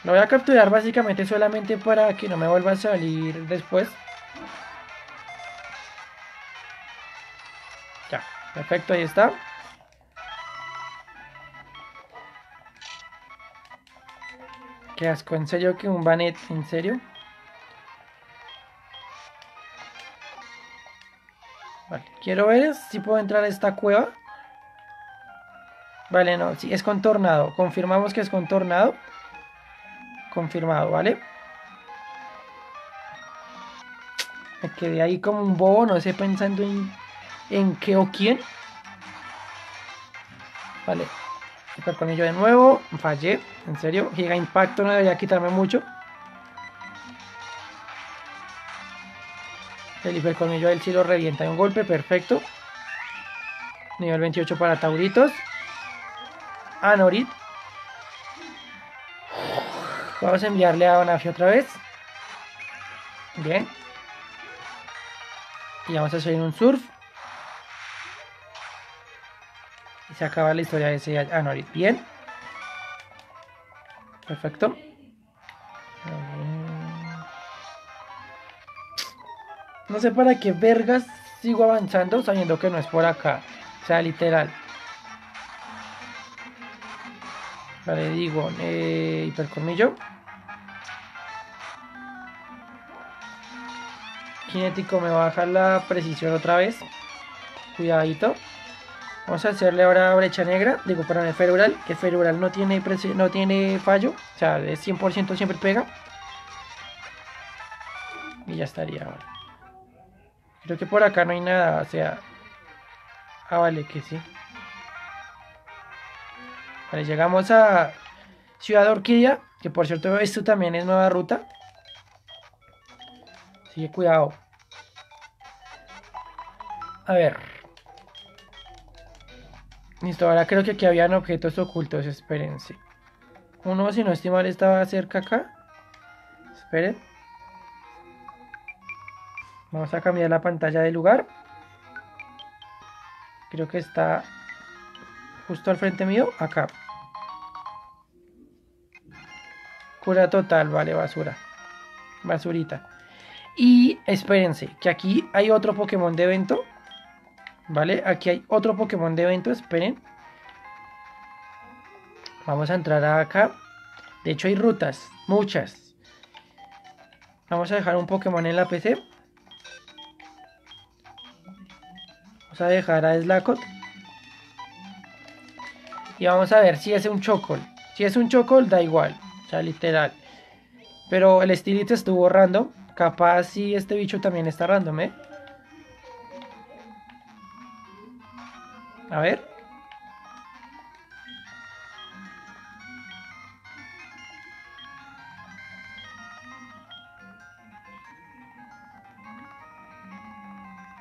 Speaker 1: Lo voy a capturar básicamente solamente para que no me vuelva a salir después. Ya, perfecto, ahí está. Qué asco, ¿en serio que un banet? ¿En serio? Vale, quiero ver si puedo entrar a esta cueva. Vale, no, sí, es contornado. Confirmamos que es contornado. Confirmado, ¿vale? Me quedé ahí como un bobo, no sé, pensando en, en qué o quién. Vale. Hipercolmillo de nuevo. Fallé. En serio. Giga impacto no debería quitarme mucho. El hipercolmillo del sí lo revienta un golpe. Perfecto. Nivel 28 para Tauritos. Anorit. Vamos a enviarle a Onafi otra vez. Bien. Y vamos a hacer un surf. Se acaba la historia de ese Anorit. Bien. Perfecto. No sé para qué vergas sigo avanzando sabiendo que no es por acá. O sea, literal. Vale, digo, eh. Cinético me baja la precisión otra vez. Cuidadito. Vamos a hacerle ahora brecha negra. Digo, para el ferural. Que ferural no tiene, no tiene fallo. O sea, es 100% siempre pega. Y ya estaría. Vale. Creo que por acá no hay nada. O sea. Ah, vale, que sí. Vale, llegamos a Ciudad Orquídea. Que por cierto, esto también es nueva ruta. Sigue cuidado. A ver. Listo, ahora creo que aquí habían objetos ocultos. Espérense. Uno, si no estoy mal, estaba cerca acá. Esperen. Vamos a cambiar la pantalla de lugar. Creo que está justo al frente mío. Acá. Cura total, vale, basura. Basurita. Y espérense, que aquí hay otro Pokémon de evento. ¿Vale? Aquí hay otro Pokémon de evento, esperen. Vamos a entrar acá. De hecho hay rutas, muchas. Vamos a dejar un Pokémon en la PC. Vamos a dejar a Slacot. Y vamos a ver si es un Chocol. Si es un Chocol, da igual. O sea, literal. Pero el estilito estuvo random. Capaz si este bicho también está random, ¿eh? A ver.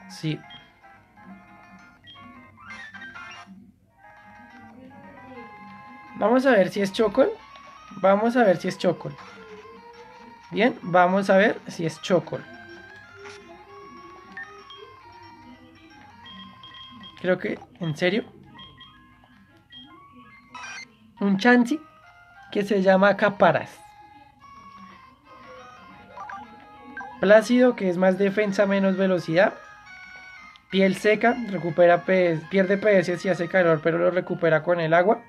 Speaker 1: Sí. Vamos a ver si es Chocol. Vamos a ver si es Chocol. Bien, vamos a ver si es Chocol. Creo que, en serio. Un Chansey que se llama Caparas. Plácido, que es más defensa, menos velocidad. Piel seca, recupera pierde PS si hace calor, pero lo recupera con el agua.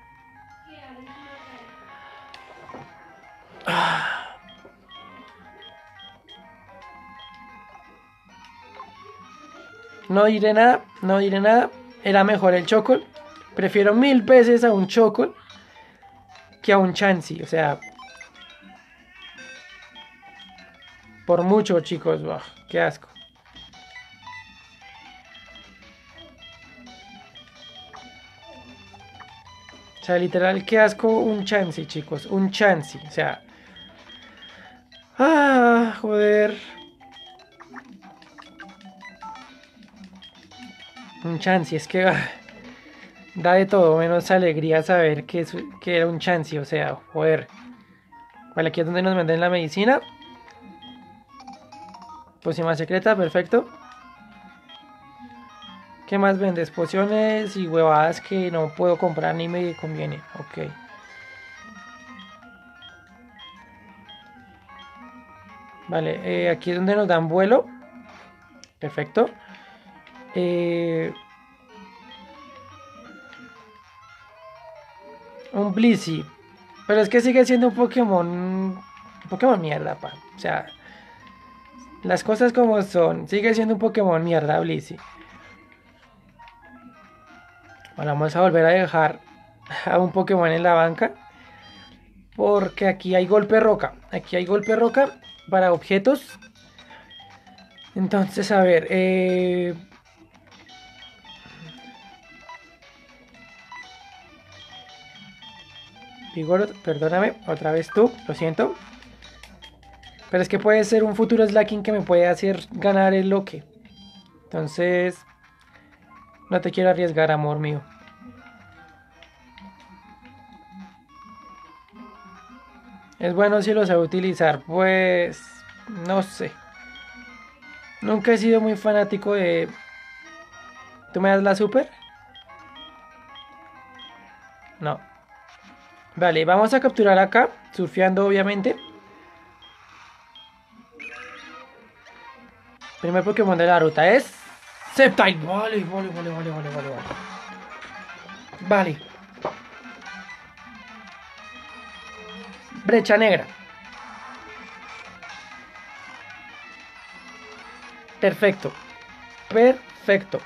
Speaker 1: No diré nada, no diré nada. Era mejor el Chocol. Prefiero mil veces a un Chocol que a un Chansey. O sea, por mucho, chicos. Qué asco. O sea, literal, qué asco un Chansey, chicos. Un Chansey. O sea. Ah, joder. Un Chansey, es que ah, da de todo menos alegría saber que, es- que era un Chansey. O sea, joder. Vale, aquí es donde nos venden la medicina. Pócima secreta, perfecto. ¿Qué más vendes? Pociones y huevadas que no puedo comprar ni me conviene. Ok. Vale, eh, aquí es donde nos dan vuelo. Perfecto. Eh, un Blissey. Pero es que sigue siendo un Pokémon. Un Pokémon mierda, pa. O sea, las cosas como son. Sigue siendo un Pokémon mierda, Blissey. Bueno, vamos a volver a dejar a un Pokémon en la banca. Porque aquí hay golpe roca. Aquí hay golpe roca para objetos. Entonces, a ver. Eh... Vigor, perdóname, otra vez tú, lo siento. Pero es que puede ser un futuro Slacking que me puede hacer ganar el loque. Entonces, no te quiero arriesgar, amor mío. Es bueno si lo sabe utilizar, pues no sé. Nunca he sido muy fanático de... ¿Tú me das la super? No. Vale, vamos a capturar acá, surfeando obviamente. Primer Pokémon de la ruta es... Sceptile. Vale, vale, vale, vale, vale, vale, vale. Vale. Brecha negra. Perfecto. Perfecto.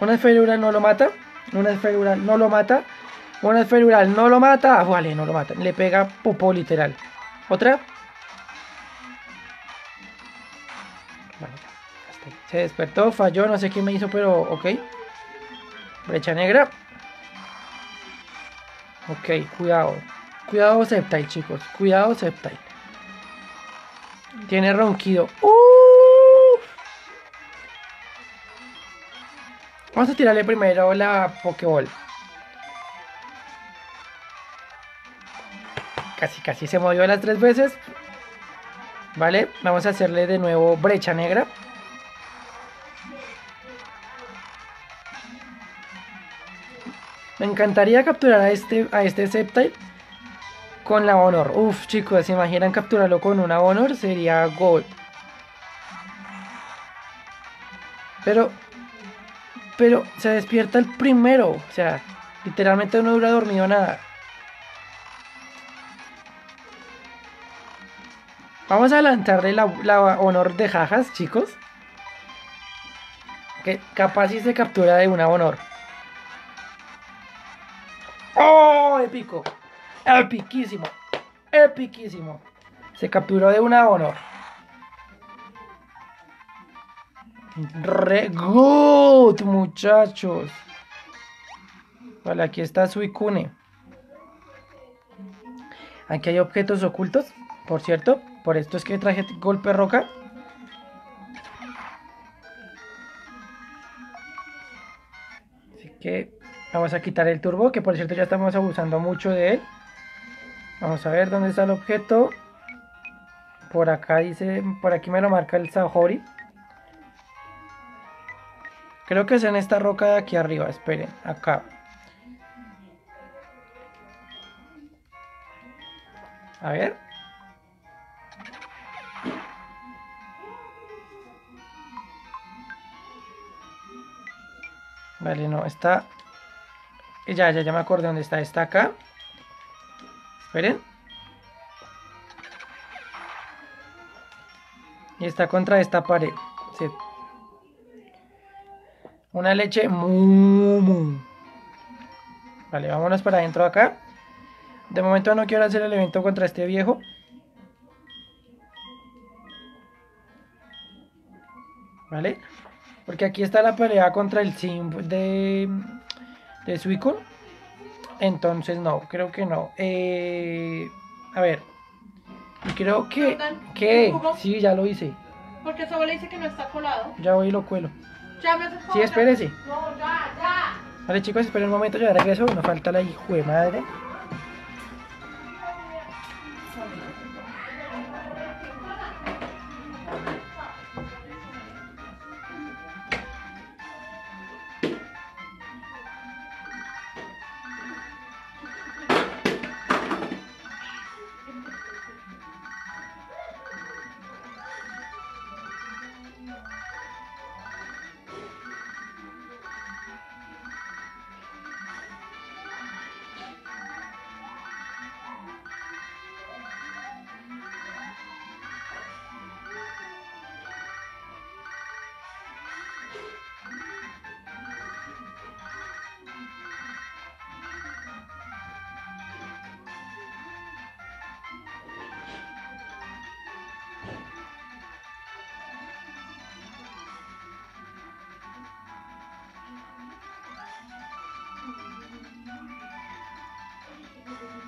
Speaker 1: Una esferural no lo mata. Una esferural no lo mata. Una esferural no lo mata. Ah, vale, no lo mata. Le pega popó literal. Otra. Vale. Se despertó, falló, no sé qué me hizo, pero ok. Brecha negra. Ok, cuidado. Cuidado Sceptile, chicos. Cuidado Sceptile. Tiene ronquido. ¡Uh! Vamos a tirarle primero la Pokéball. Casi, casi se movió las tres veces. Vale, vamos a hacerle de nuevo brecha negra. Me encantaría capturar a este, a este Sceptile con la Honor. Uf, chicos, ¿se imaginan capturarlo con una Honor? Sería Gold. Pero, pero se despierta el primero. O sea, literalmente no dura dormido nada. Vamos a la, la Honor de jajas, chicos. Que capaz si se captura de una Honor. ¡Oh! Épico. Epiquísimo. Epiquísimo. Se capturó de una honor. Re good, muchachos. Vale, aquí está Suicune. Aquí hay objetos ocultos, por cierto. Por esto es que traje golpe roca. Así que Vamos a quitar el turbo, que por cierto ya estamos abusando mucho de él. Vamos a ver dónde está el objeto. Por acá dice, por aquí me lo marca el Sahori. Creo que es en esta roca de aquí arriba. Esperen, acá. A ver. Vale, no, está... Ya, ya, ya me acordé dónde está. Está acá. Esperen. Y está contra esta pared. Sí. Una leche mu, mu. Vale, vámonos para adentro acá. De momento no quiero hacer el evento contra este viejo. ¿Vale? Porque aquí está la pelea contra el Sim de, de Suicune. Entonces no, creo que no. Eh, a ver. Creo que... ¿Qué? Sí, ya lo hice.
Speaker 3: Porque eso le dice que no está colado.
Speaker 1: Ya voy y lo cuelo. Sí, espérese. Vale chicos, esperen un momento, ya regreso. Nos falta la hijo de madre. Thank you.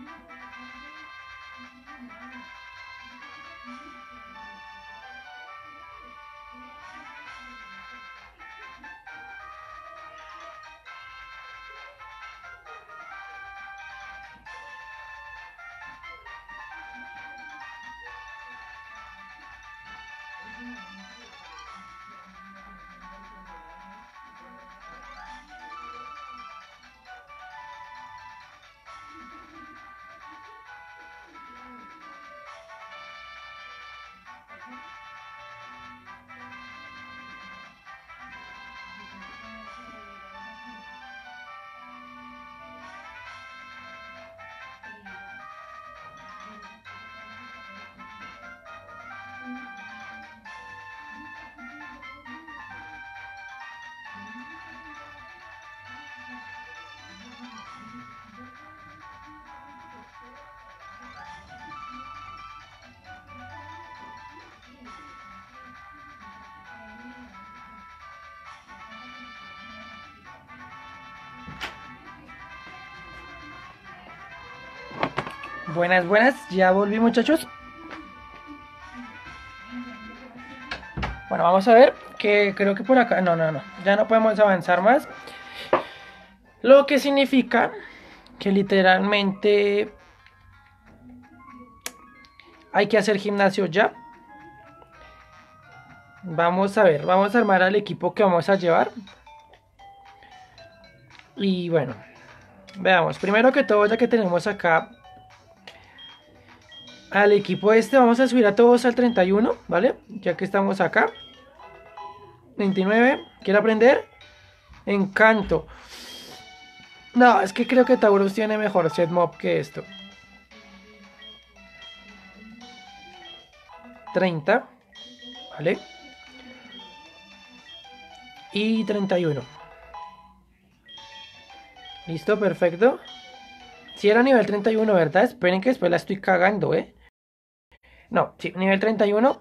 Speaker 1: Thank mm -hmm. you. Buenas, buenas. Ya volví, muchachos. Bueno, vamos a ver que creo que por acá... No, no, no. Ya no podemos avanzar más. Lo que significa que literalmente hay que hacer gimnasio ya. Vamos a ver, vamos a armar al equipo que vamos a llevar. Y bueno, veamos. Primero que todo, ya que tenemos acá al equipo este, vamos a subir a todos al 31, ¿vale? Ya que estamos acá. 29, ¿quiere aprender? Encanto. No, es que creo que Taurus tiene mejor set mob que esto. 30, ¿vale? Y 31. Listo, perfecto. Si era nivel 31, ¿verdad? Esperen que después la estoy cagando, ¿eh? No, sí, nivel 31.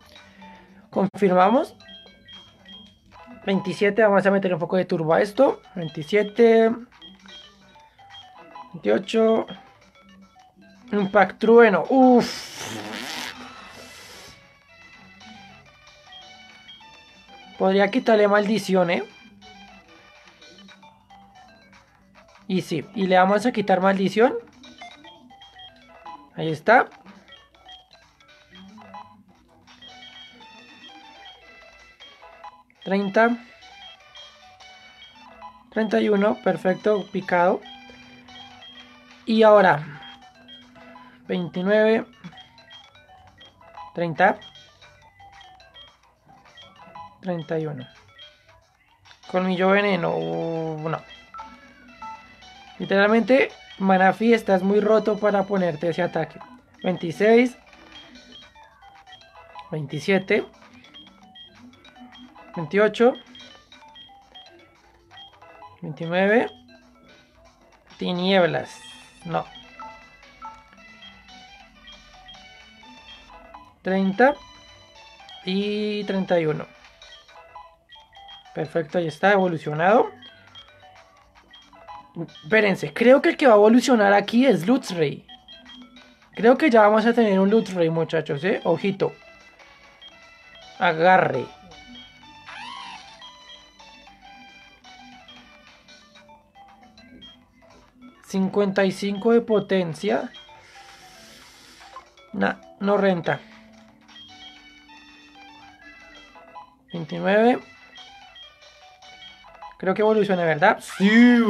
Speaker 1: Confirmamos. 27, vamos a meter un poco de turbo a esto. 27. 28. Impact trueno. Uff. Podría quitarle maldición, ¿eh? Y sí, y le vamos a quitar maldición. Ahí está. Treinta. Treinta y uno, perfecto, picado. Y ahora, 29, 30, 31. Colmillo veneno, uh, no. Literalmente, Manafi, estás muy roto para ponerte ese ataque. 26, 27, 28, 29, tinieblas. No. 30 y 31. Perfecto, ahí está evolucionado. Espérense, creo que el que va a evolucionar aquí es Lutzray. Creo que ya vamos a tener un Lutzray, muchachos, ¿eh? Ojito. Agarre. ¿55 de potencia? No, no renta. 29. Creo que evoluciona, ¿verdad? Sí.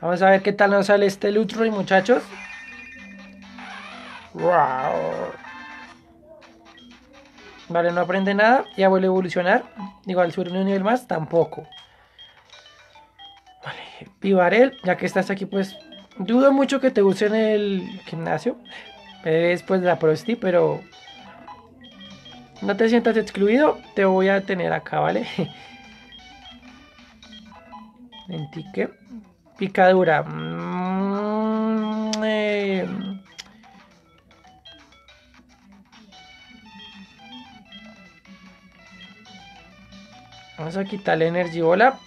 Speaker 1: Vamos a ver qué tal nos sale este Lutroy, muchachos. Wow. Vale, no aprende nada. Ya vuelve a evolucionar. Igual subir un nivel más, tampoco. Pivarel, ya que estás aquí, pues dudo mucho que te use en el gimnasio. Después de la Prosti, pero no te sientas excluido. Te voy a tener acá, ¿vale? Lentique. Picadura. Mm, eh. Vamos a quitarle energía bola.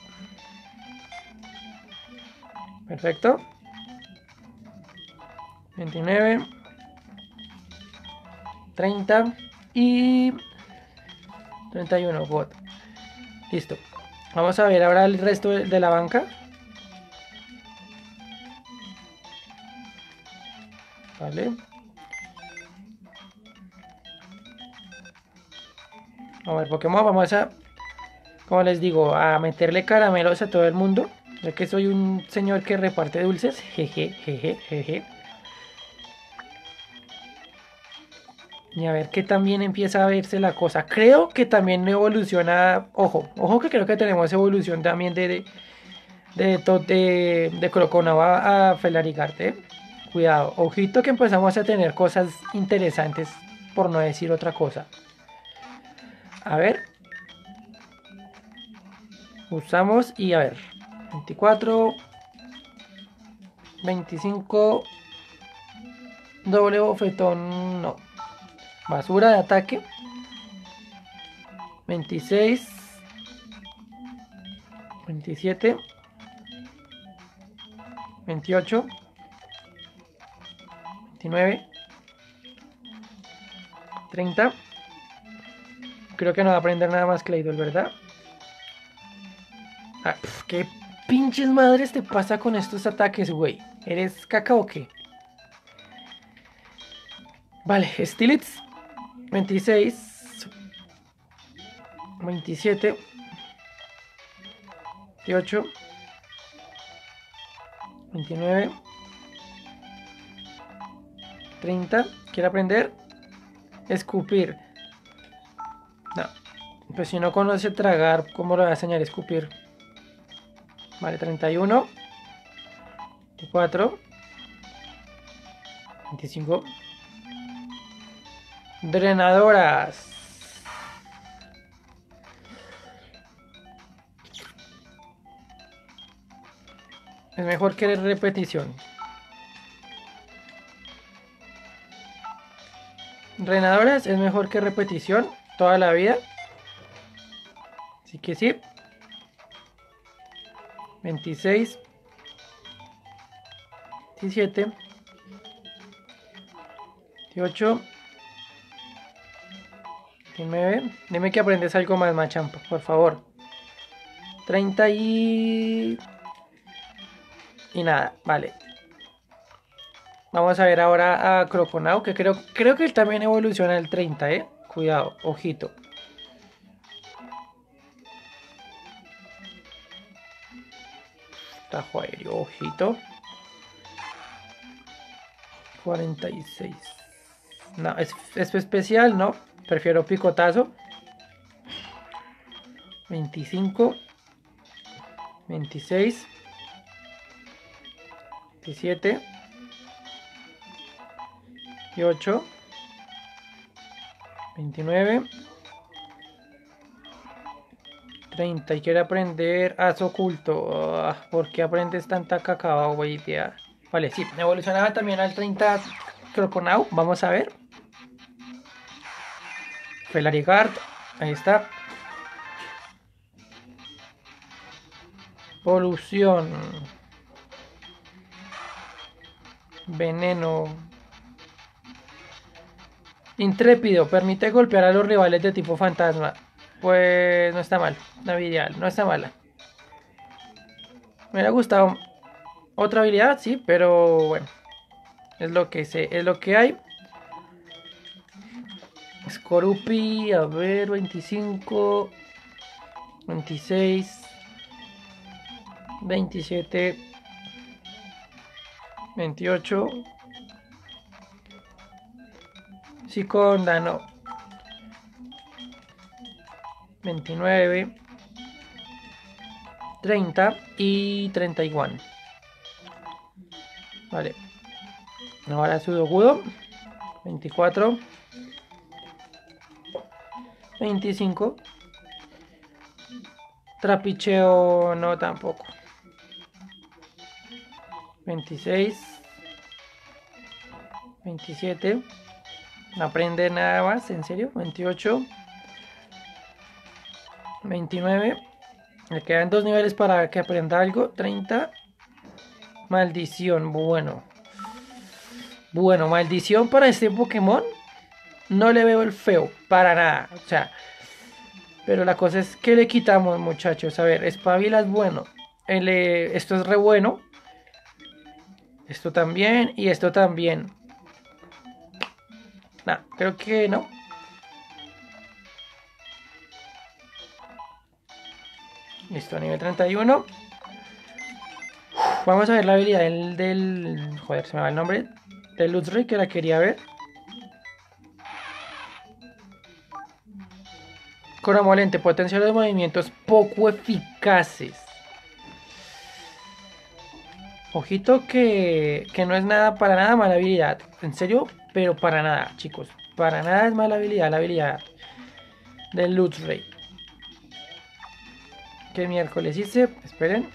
Speaker 1: Perfecto. 29. 30 y 31 bot. Listo. Vamos a ver ahora el resto de la banca. Vale. A ver, Pokémon, vamos a, como les digo, a meterle caramelos a todo el mundo. Ya que soy un señor que reparte dulces. Jeje, jeje, jeje. Y a ver qué también empieza a verse la cosa. Creo que también evoluciona. Ojo, ojo que creo que tenemos evolución también de. de. de, de, de a Felarigarte. Cuidado, ojito que empezamos a tener cosas interesantes, por no decir otra cosa. A ver. Usamos y a ver. 24. 25. Doble bofetón. No. Basura de ataque. 26. 27. 28. 29. 30. Creo que no va a aprender nada más Claydol, ¿verdad? Ah, pf, ¿Qué pinches madres te pasa con estos ataques, güey? ¿Eres caca o qué? Vale, Stilitz. 26. 27. 28. 29. 30. ¿Quiere aprender? Escupir. No. Pues si no conoce tragar, ¿cómo le va a enseñar a escupir? Vale, 31. 24. 25. Drenadoras. Es mejor que repetición. Drenadoras es mejor que repetición toda la vida. Así que sí. 26. 17. 18. 19. Dime que aprendes algo más, Machampa, por favor. 30 y... Y nada, vale. Vamos a ver ahora a Croconau, que creo, creo que él también evoluciona el 30, ¿eh? Cuidado, ojito. Tajo aéreo, ojito. 46. No, es, es especial, ¿no? Prefiero picotazo. 25. 26. 27. 28. 29. 30. Y quiere aprender as oculto. Ah, ¿Por qué aprendes tanta cacao, güey? Vale, sí. Evolucionaba también al 30 Croconau. Vamos a ver. Felarigard. Ahí está. Polución. Veneno. Intrépido. Permite golpear a los rivales de tipo fantasma. Pues no está mal. Una habilidad. No está mala. Me hubiera gustado otra habilidad, sí, pero bueno. Es lo que sé. Es lo que hay. Scorupi, a ver, 25, 26, 27, 28, Siconda, no, 29, 30 y 31. Vale. Ahora sudogudo, 24. 25. Trapicheo no tampoco. 26. 27. No aprende nada más, en serio. 28. 29. Le quedan dos niveles para que aprenda algo. 30. Maldición, bueno. Bueno, maldición para este Pokémon no le veo el feo, para nada. O sea, pero la cosa es que le quitamos, muchachos. A ver, espabila es bueno. Eh, esto es re bueno. Esto también y esto también. No, creo que no. Listo, nivel 31. Uf, vamos a ver la habilidad del, del... Joder, se me va el nombre. Del Lutzray que la quería ver. Coramolente, potencial de movimientos poco eficaces. Ojito que, que no es nada para nada mala habilidad. En serio, pero para nada, chicos. Para nada es mala habilidad la habilidad del Lutzray. ¿Qué miércoles hice? Esperen.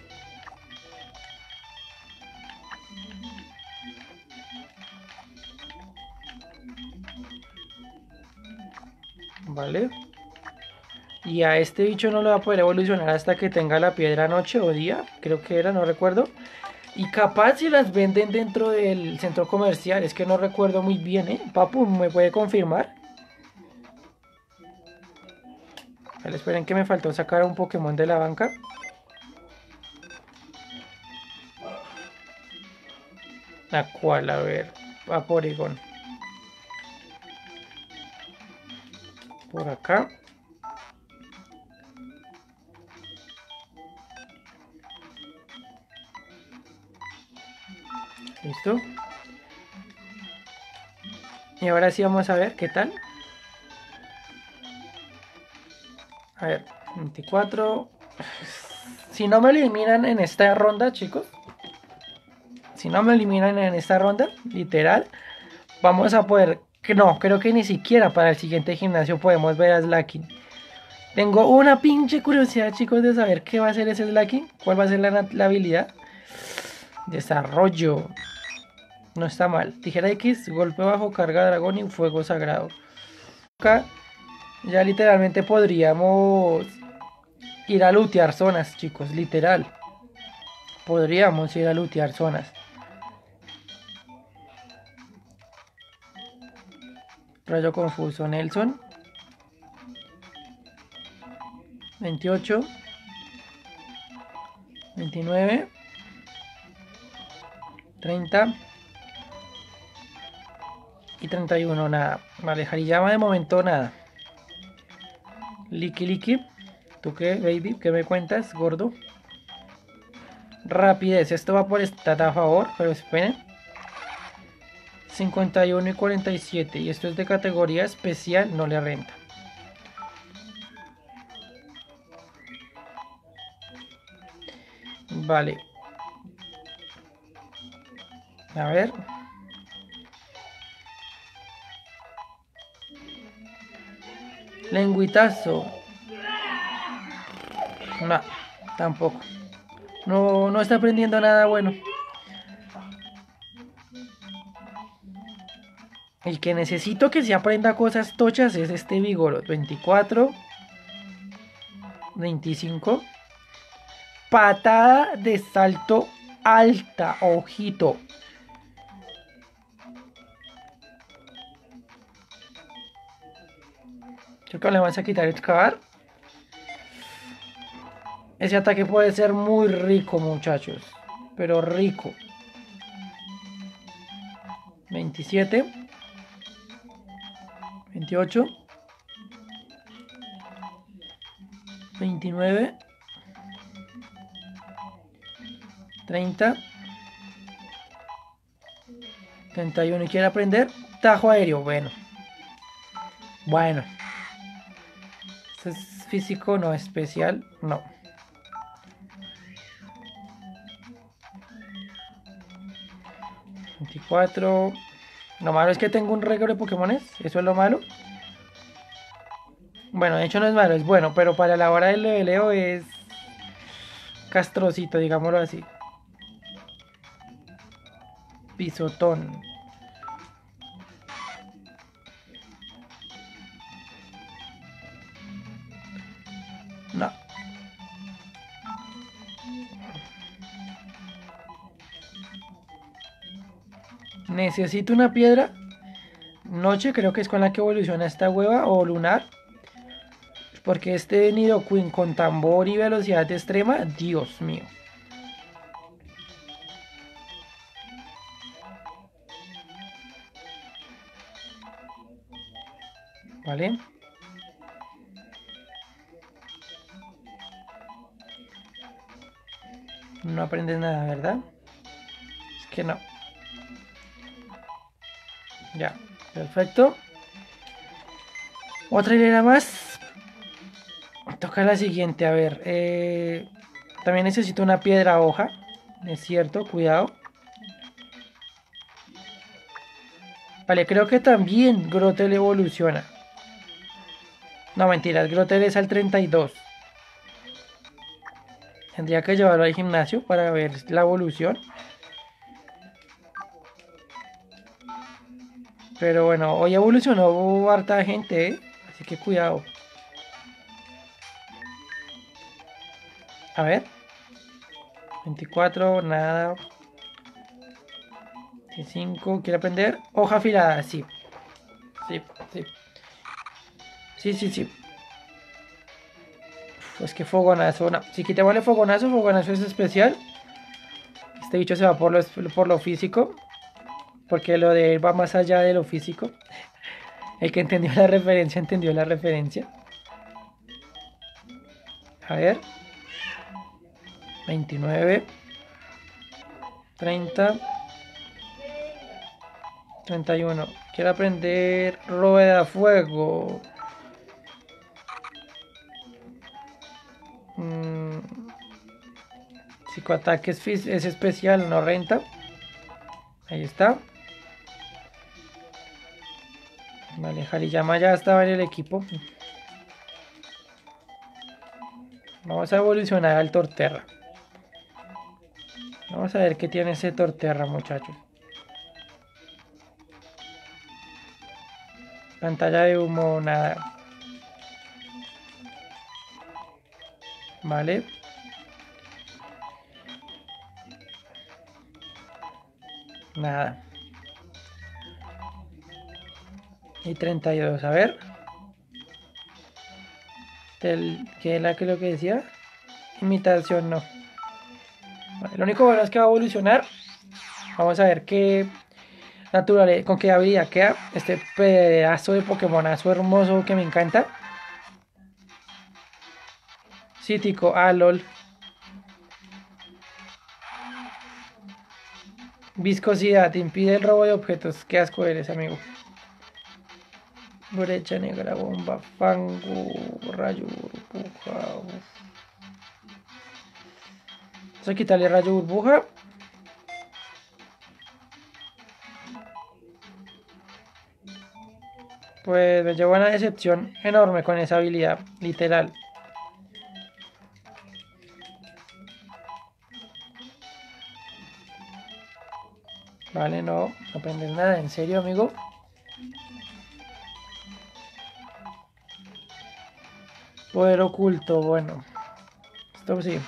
Speaker 1: Vale. Y a este bicho no lo va a poder evolucionar hasta que tenga la piedra noche o día. Creo que era, no recuerdo. Y capaz si las venden dentro del centro comercial. Es que no recuerdo muy bien, ¿eh? Papu, ¿me puede confirmar? Esperen que me faltó sacar un Pokémon de la banca. ¿A cuál? A ver. A Porygon. Por acá. ¿Listo? Y ahora sí vamos a ver qué tal. A ver, 24. Si no me eliminan en esta ronda, chicos. Si no me eliminan en esta ronda, literal, vamos a poder... No, creo que ni siquiera para el siguiente gimnasio podemos ver a Slacking. Tengo una pinche curiosidad, chicos, de saber qué va a ser ese Slacking. ¿Cuál va a ser la, la habilidad? Desarrollo. No está mal. Tijera X, golpe bajo, carga dragón y fuego sagrado. Acá ya literalmente podríamos ir a lootear zonas, chicos. Literal. Podríamos ir a lootear zonas. Rayo confuso, Nelson. 28. 29. 30 y 31, nada. Vale, Hariyama de momento nada. Liki Liki. ¿Tú qué, baby? ¿Qué me cuentas, gordo? Rapidez. Esto va por estar a favor, pero esperen. 51 y 47. Y esto es de categoría especial, no le renta. Vale. A ver. Lenguitazo. No, tampoco. No, no está aprendiendo nada bueno. El que necesito que se aprenda cosas tochas es este Vigoro. 24. 25. Patada de salto alta. Ojito. Creo le vamos a quitar el excavar. Ese ataque puede ser muy rico, muchachos. Pero rico. 27. 28. 29. 30. 31. ¿Y quiere aprender? Tajo aéreo. Bueno. Bueno. Es físico, no especial. No. Lo malo es que tengo un récord de Pokémones. Eso es lo malo. Bueno, de hecho no es malo, es bueno. Pero para la hora del leveleo es castrocito, digámoslo así. Pisotón. Necesito una piedra. Noche creo que es con la que evoluciona esta hueva. O lunar. Porque este Nidoqueen con tambor y velocidad extrema. Dios mío. ¿Vale? No aprendes nada, ¿verdad? Es que no. Ya, perfecto. Otra hilera más. Toca la siguiente, a ver. Eh, también necesito una piedra hoja. Es cierto, cuidado. Vale, creo que también Grotel evoluciona. No, mentiras, Grotel es al 32. Tendría que llevarlo al gimnasio para ver la evolución. Pero bueno, hoy evolucionó harta gente, ¿eh? así que cuidado. A ver. 24, nada. 25, ¿quiere aprender? Hoja afilada, sí. Sí, sí. Sí, sí, sí. Uf, es que fogonazo, no. Si quitémosle fogonazo, fogonazo es especial. Este bicho se va por lo, por lo físico. Porque lo de él va más allá de lo físico. El que entendió la referencia, entendió la referencia. A ver. 29. 30. 31. Quiero aprender rueda fuego. Mm. Psicoataque es especial, no renta. Ahí está. Vale, Hariyama ya estaba en el equipo. Vamos a evolucionar al Torterra. Vamos a ver qué tiene ese Torterra, muchachos. Pantalla de humo, nada. Vale. Nada. Y 32, a ver. Del, ¿Qué era que lo que decía? Imitación, no. Vale, lo único bueno es que va a evolucionar. Vamos a ver qué naturaleza, con qué habilidad queda este pedazo de Pokémonazo hermoso que me encanta. Cítico, ah, lol. Viscosidad, impide el robo de objetos. Qué asco eres, amigo. Brecha negra, bomba, fango, rayo, burbuja. Vamos a quitarle rayo burbuja. Pues me llevo una decepción enorme con esa habilidad, literal. Vale, no, no aprendes nada, en serio, amigo. Poder oculto, bueno. Esto sí.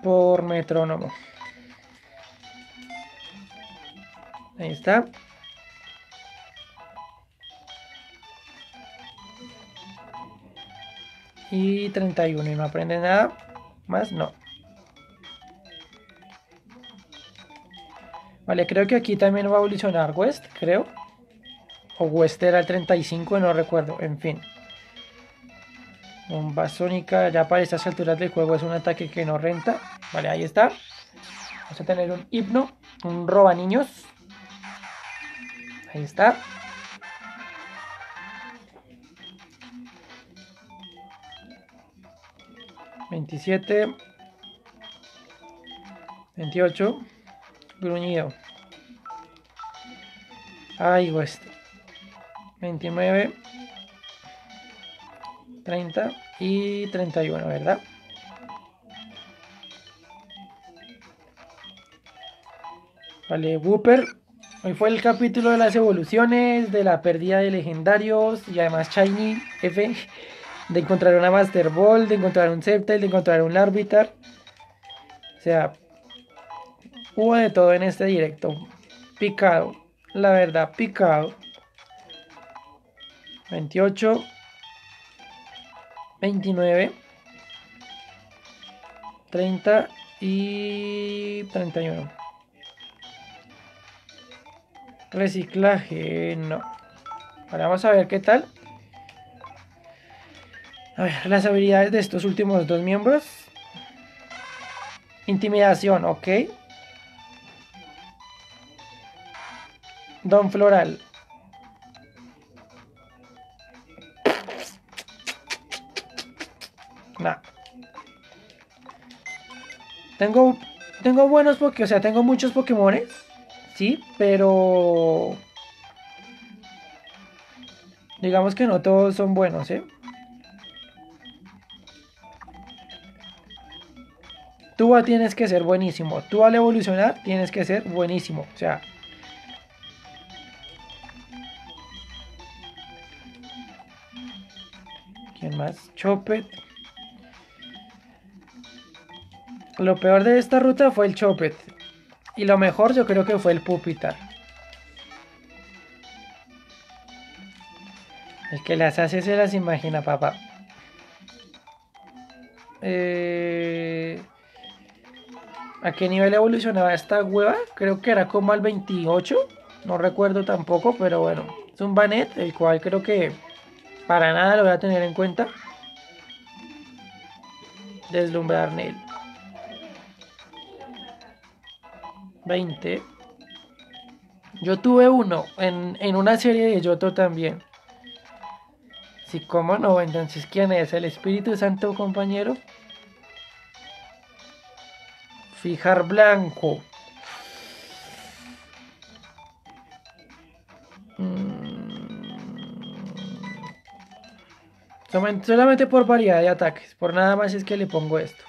Speaker 1: Por metrónomo. Ahí está. Y 31. ¿Y no aprende nada más? No. Vale, creo que aquí también va a evolucionar West, creo. O West era el 35, no recuerdo. En fin. Bomba sónica, ya para estas alturas del juego es un ataque que no renta. Vale, ahí está. Vamos a tener un hipno, un roba niños. Ahí está. Veintisiete. Veintiocho. Gruñido. Ay, West. 29. 30 y 31, ¿verdad? Vale, Wooper. Hoy fue el capítulo de las evoluciones, de la pérdida de legendarios y además Shiny F. De encontrar una Master Ball, de encontrar un Sceptile, de encontrar un Larvitar. O sea, hubo de todo en este directo. Picado, la verdad, picado. 28. 29, 30 y 31. Reciclaje, no. Ahora vamos a ver qué tal. A ver, las habilidades de estos últimos dos miembros. Intimidación, ok. Don Floral. Tengo, tengo buenos Pokémon, o sea, tengo muchos Pokémones, sí, pero digamos que no todos son buenos, ¿eh? Tú tienes que ser buenísimo. Tú al evolucionar tienes que ser buenísimo. O sea, ¿quién más? Chopet. Lo peor de esta ruta fue el Chopet. Y lo mejor yo creo que fue el Pupitar. El que las hace se las imagina, papá. Eh, ¿A qué nivel evolucionaba esta hueva? Creo que era como al 28. No recuerdo tampoco, pero bueno. Es un Banet, el cual creo que para nada lo voy a tener en cuenta. Deslumbrar Nel. 20. Yo tuve uno en, en una serie de Yoto también. Sí, cómo no, entonces ¿quién es? ¿El Espíritu Santo, compañero? Fijar blanco. Mm. Solamente por variedad de ataques. Por nada más es que le pongo esto.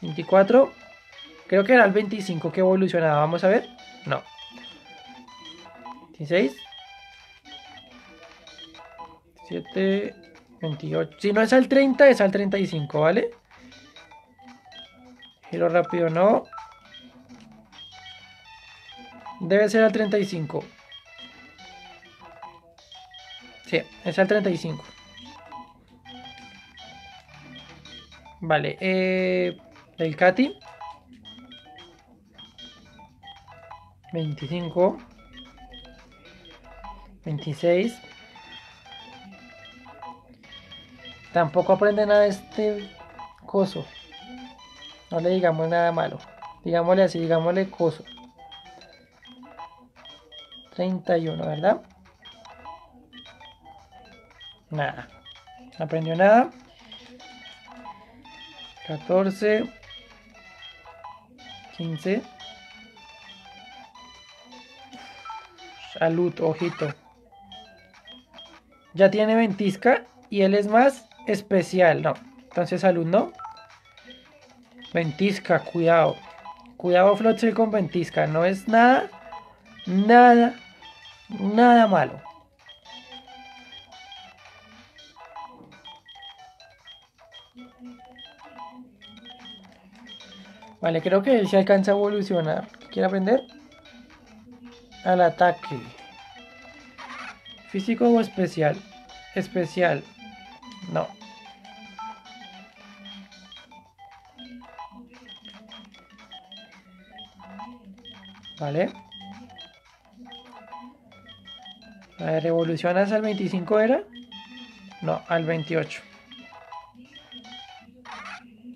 Speaker 1: 24. Creo que era el 25 que evolucionaba. Vamos a ver. No. 16. 7. 28. Si no es al 30, es al 35, ¿vale? Giro rápido, no. Debe ser al 35. Sí, es al 35. Vale, eh, el Katy. 25. 26. Tampoco aprende nada este coso. No le digamos nada malo. Digámosle así, digámosle coso. 31, ¿verdad? Nada. No aprendió nada. 14. 15. Salud, ojito. Ya tiene ventisca y él es más especial, no. Entonces salud no. Ventisca, cuidado. Cuidado Flotsel con ventisca. No es nada, nada, nada malo. Vale, creo que él se alcanza a evolucionar. ¿Quiere aprender? Al ataque. ¿Físico o especial? Especial. No. Vale. A ver, ¿evolucionas al 25 era? No, al 28.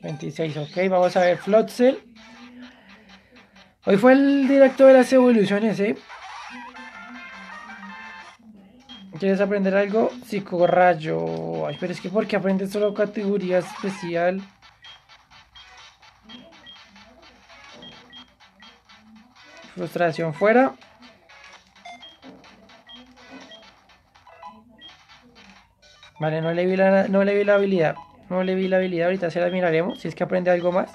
Speaker 1: 26, ok. Vamos a ver Flotsel. Hoy fue el directo de las evoluciones, ¿eh? ¿Quieres aprender algo? Psicorrayo. Ay, pero es que porque aprendes solo categoría especial. Frustración fuera. Vale, no le vi la, no le vi la habilidad. No le vi la habilidad. Ahorita se la miraremos. Si es que aprende algo más.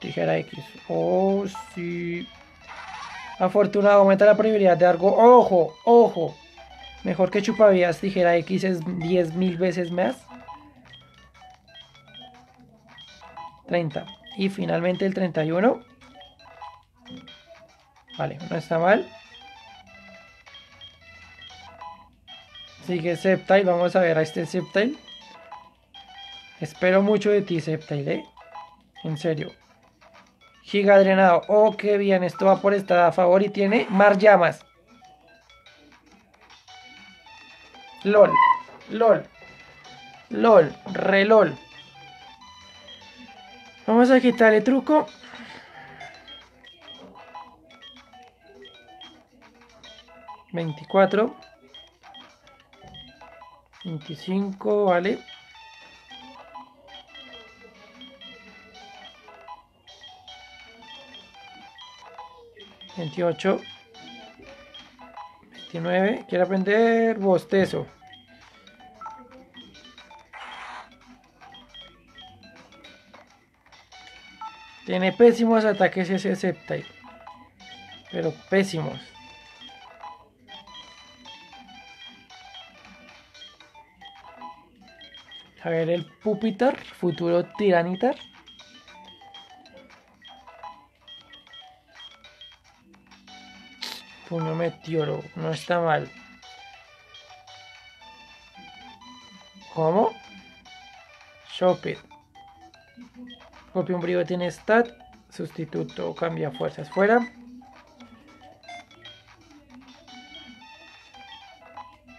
Speaker 1: Tijera X. Oh, sí. Afortunado, aumenta la probabilidad de algo. ¡Ojo! ¡Ojo! Mejor que chupavías, tijera X es 10.000 veces más. 30. Y finalmente el 31. Vale, no está mal. Sigue Septile. Vamos a ver a este Septile. Espero mucho de ti, Septile, ¿eh? En serio. Giga drenado. Oh, qué bien. Esto va por esta a favor y tiene Mar Llamas. LOL. LOL. LOL. Relol. Vamos a quitarle truco. Veinticuatro. Veinticinco, vale. 28 29 quiere aprender bostezo. Tiene pésimos ataques ese Sceptile pero pésimos. A ver el Pupitar futuro Tiranitar Puño meteoro. No está mal. ¿Cómo? Shop it. Copia un brío tiene stat. Sustituto cambia fuerzas fuera.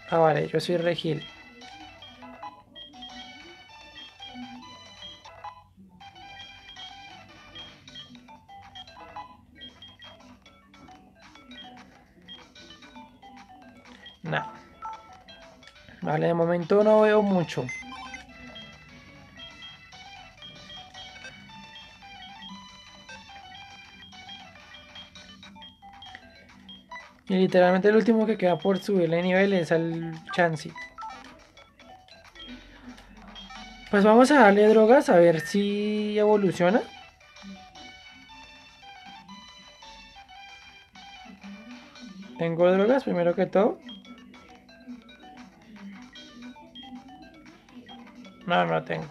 Speaker 1: Ah, vale, yo soy Regil. Momento no veo mucho. Y literalmente el último que queda por subirle de nivel es al Chansey. Pues vamos a darle drogas a ver si evoluciona. Tengo drogas primero que todo. No, no tengo.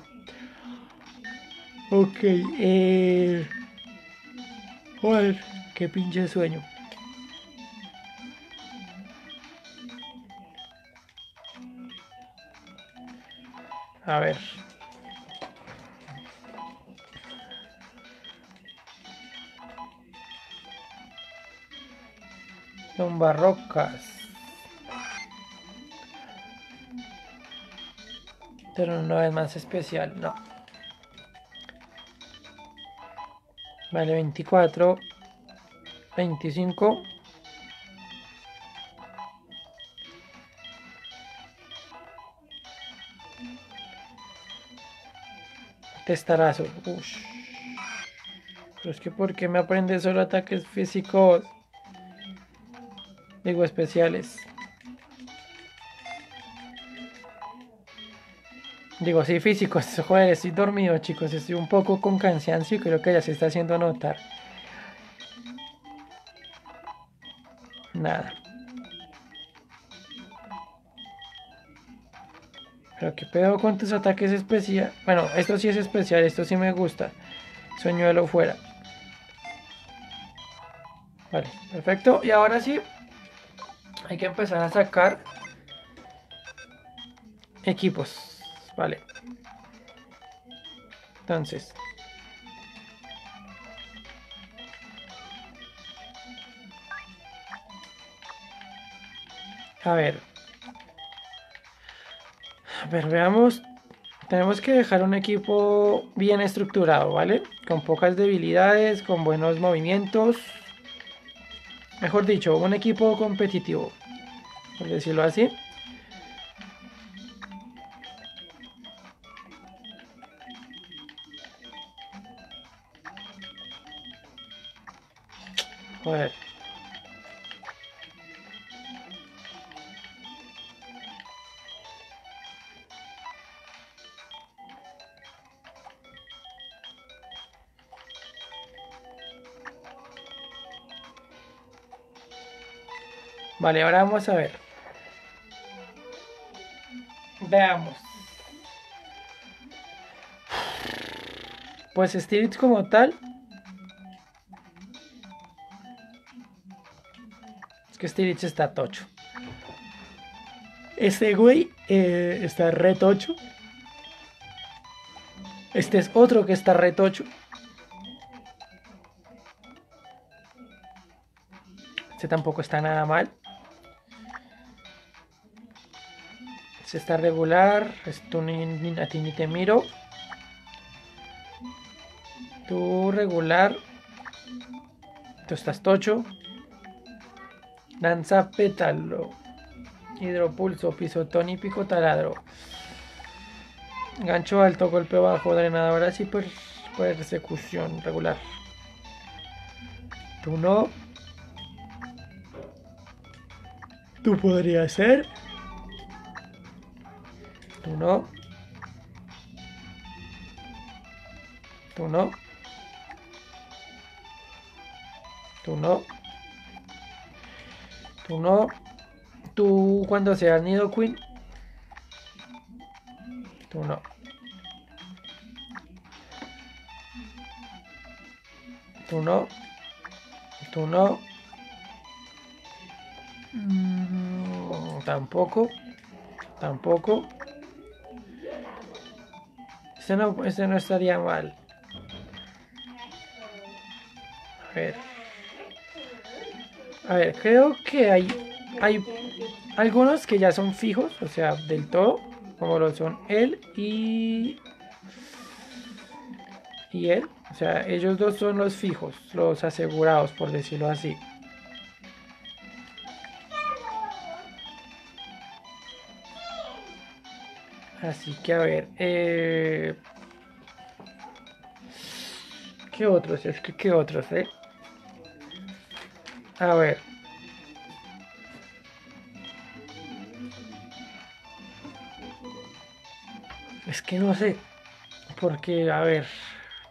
Speaker 1: Ok, eh... Joder, qué pinche sueño. A ver. Son barrocas. Pero no es más especial, no. Vale, 24. 25. Testarazo. Ush. Pero es que ¿por qué me aprende solo ataques físicos? Digo especiales. Digo, sí, físicos. Joder, estoy dormido, chicos. Estoy un poco con cansancio y creo que ya se está haciendo notar. Nada. Pero qué pedo con tus ataques especiales. Bueno, esto sí es especial, esto sí me gusta. Sueñuelo fuera. Vale, perfecto. Y ahora sí, hay que empezar a sacar equipos. Vale. Entonces. A ver. A ver, veamos. Tenemos que dejar un equipo bien estructurado, ¿vale? Con pocas debilidades, con buenos movimientos. Mejor dicho, un equipo competitivo, por decirlo así. Vale, ahora vamos a ver. Veamos. Pues Stevens como tal. Es que Stevens está tocho. Este güey eh, está re tocho. Este es otro que está re tocho. Este tampoco está nada mal. Este está regular. Esto ni, a ti ni te miro. Tú regular. Tú estás tocho. Danza pétalo. Hidropulso, pisotón y pico taladro. Gancho alto, golpe bajo, drenadoras y per- persecución regular. Tú no. Tú podrías ser. Tú no. Tú no. Tú no. Tú no. Tú cuando seas Nido Queen. Tú no. Tú no. Tú no. Mm, tampoco. Tampoco. Este no, no estaría mal. A ver. A ver, creo que hay, hay algunos que ya son fijos, o sea, del todo, como lo son él y, y él. O sea, ellos dos son los fijos, los asegurados, por decirlo así. Así que a ver, eh... ¿qué otros? Es que qué otros, eh. A ver. Es que no sé. Porque, a ver,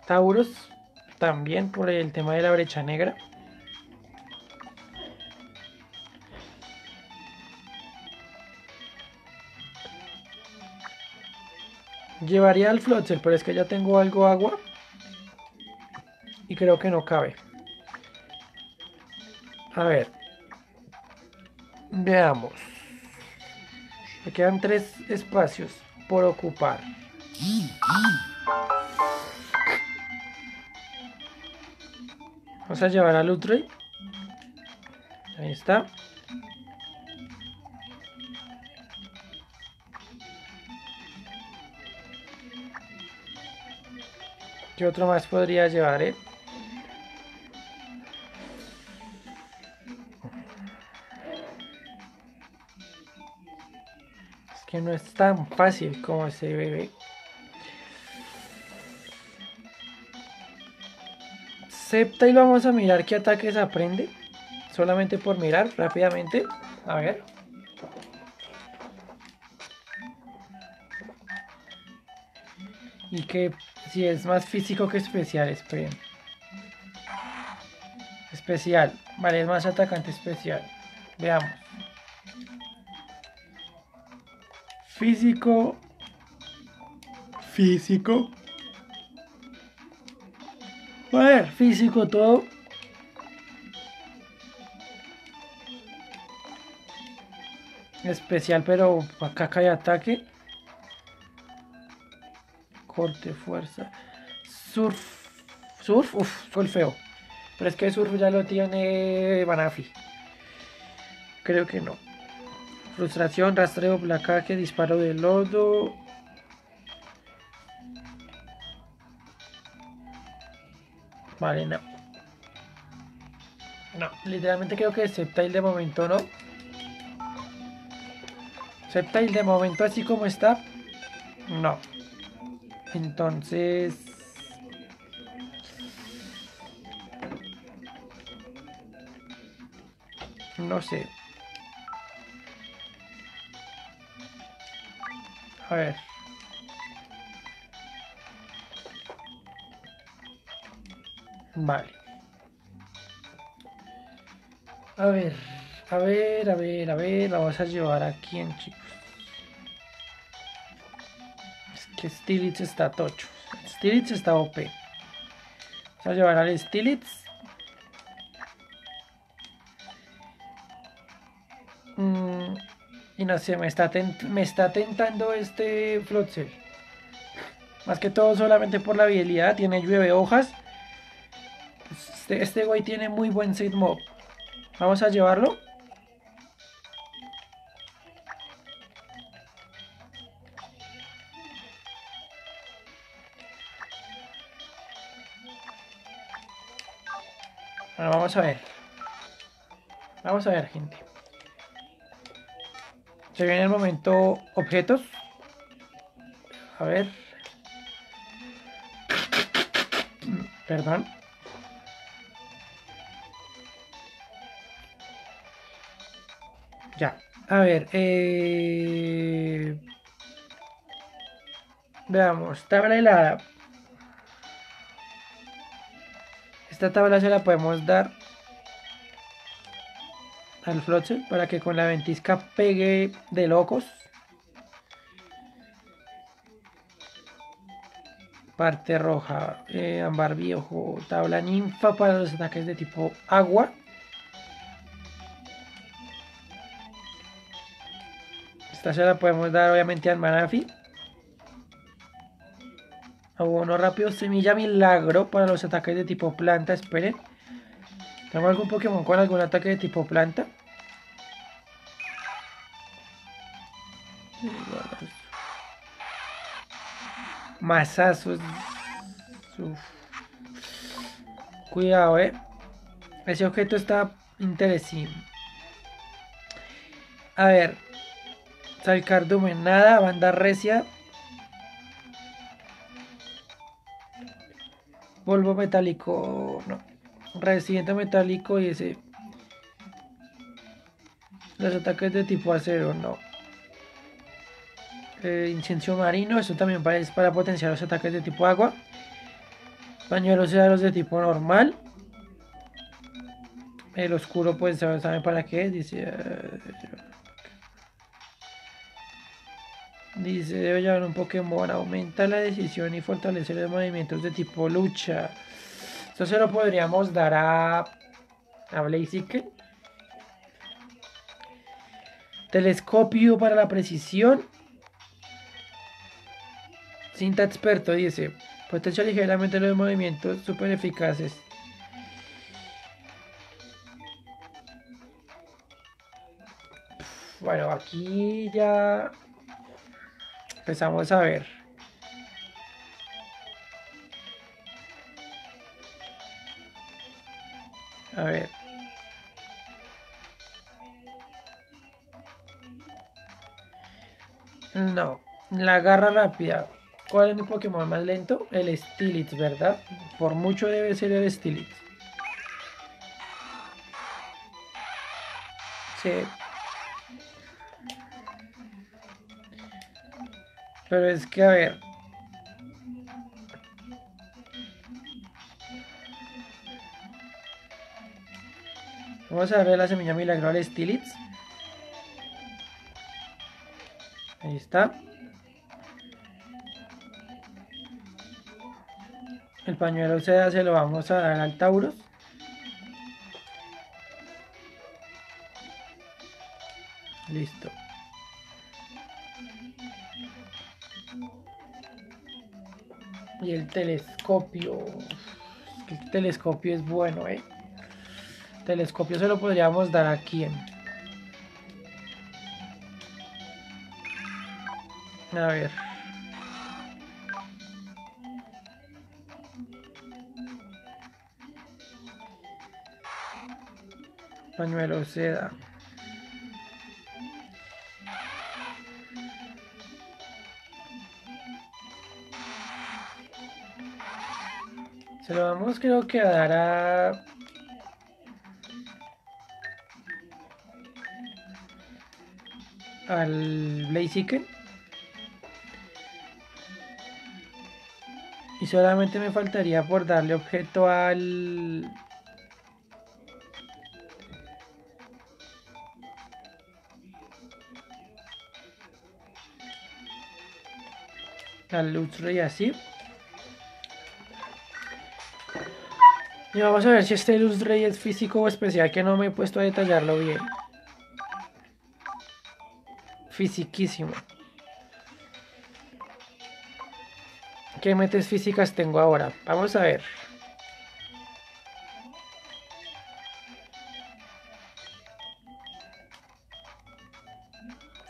Speaker 1: Tauros también por el tema de la brecha negra. Llevaría al Flotsel, pero es que ya tengo algo agua. Y creo que no cabe. A ver. Veamos. Me quedan tres espacios por ocupar. Vamos a llevar al Lutroy. Ahí está. ¿Qué otro más podría llevar, eh? Es que no es tan fácil como se ve. Septa y vamos a mirar qué ataques aprende. Solamente por mirar rápidamente. A ver. Y que si es más físico que especial, esperen. Especial. Vale, es más atacante especial. Veamos. Físico. Físico. A ver, físico todo. Especial, pero acá cae ataque. Fuerza. Surf. Surf, uff, soy feo. Pero es que Surf ya lo tiene Banafi. Creo que no. Frustración, rastreo, placaje, disparo de lodo. Vale, no. No, literalmente creo que Sceptile de momento no. Sceptile de momento así como está. No. Entonces... No sé. A ver. Vale. A ver, a ver, a ver, a ver. Vamos a llevar a quién, chicos. Que Stilitz está tocho. Stilitz está OP. Vamos a llevar al Stilitz. Mm, y no sé, me está, me está tentando este Flotsel. Más que todo solamente por la habilidad. Tiene llueve hojas. Este, este güey tiene muy buen set mob. Vamos a llevarlo. Vamos a ver. Vamos a ver, gente. Se viene el momento objetos. A ver. Perdón. Ya. A ver. Eh... Veamos. Tabla helada. Esta tabla se la podemos dar al Flotsel para que con la ventisca pegue de locos. Parte roja, eh, ámbar viejo, tabla ninfa para los ataques de tipo agua. Esta se la podemos dar obviamente al Manafi. Abono rápido, semilla milagro para los ataques de tipo planta. Esperen. ¿Tengo algún Pokémon con algún ataque de tipo planta? Masazos. Cuidado, eh. Ese objeto está interesante. A ver. Salcardumen, nada. Banda recia. Polvo metálico. No. Residente metálico y ese. Los ataques de tipo acero, no. Eh, marino, eso también para, es para potenciar los ataques de tipo agua. Pañuelos los de tipo normal. El oscuro, pues, ¿saben para qué? Dice. eh, Dice, debe llevar un Pokémon, aumenta la decisión y fortalece los movimientos de tipo lucha. Esto se lo podríamos dar a, a Blaziken. Telescopio para la precisión. Cinta experto dice, potencia ligeramente los movimientos super eficaces. Bueno, aquí ya empezamos a ver. A ver. No, la garra rápida. ¿Cuál es mi Pokémon más lento? El Steelix, ¿verdad? Por mucho debe ser el Steelix. Sí. Pero es que, a ver. Vamos a darle la semilla milagro al Steelix. Ahí está. El pañuelo seda se lo vamos a dar al Tauros. Telescopio. El telescopio es bueno, ¿eh? Telescopio se lo podríamos dar a quién. A ver. Pañuelo seda. Se lo vamos creo que a dar a... Al Blaziken. Y solamente me faltaría por darle objeto al... Al Luxray así. Vamos a ver si este Luxray es físico o especial, que no me he puesto a detallarlo bien. Fisiquísimo. ¿Qué metes físicas tengo ahora? Vamos a ver.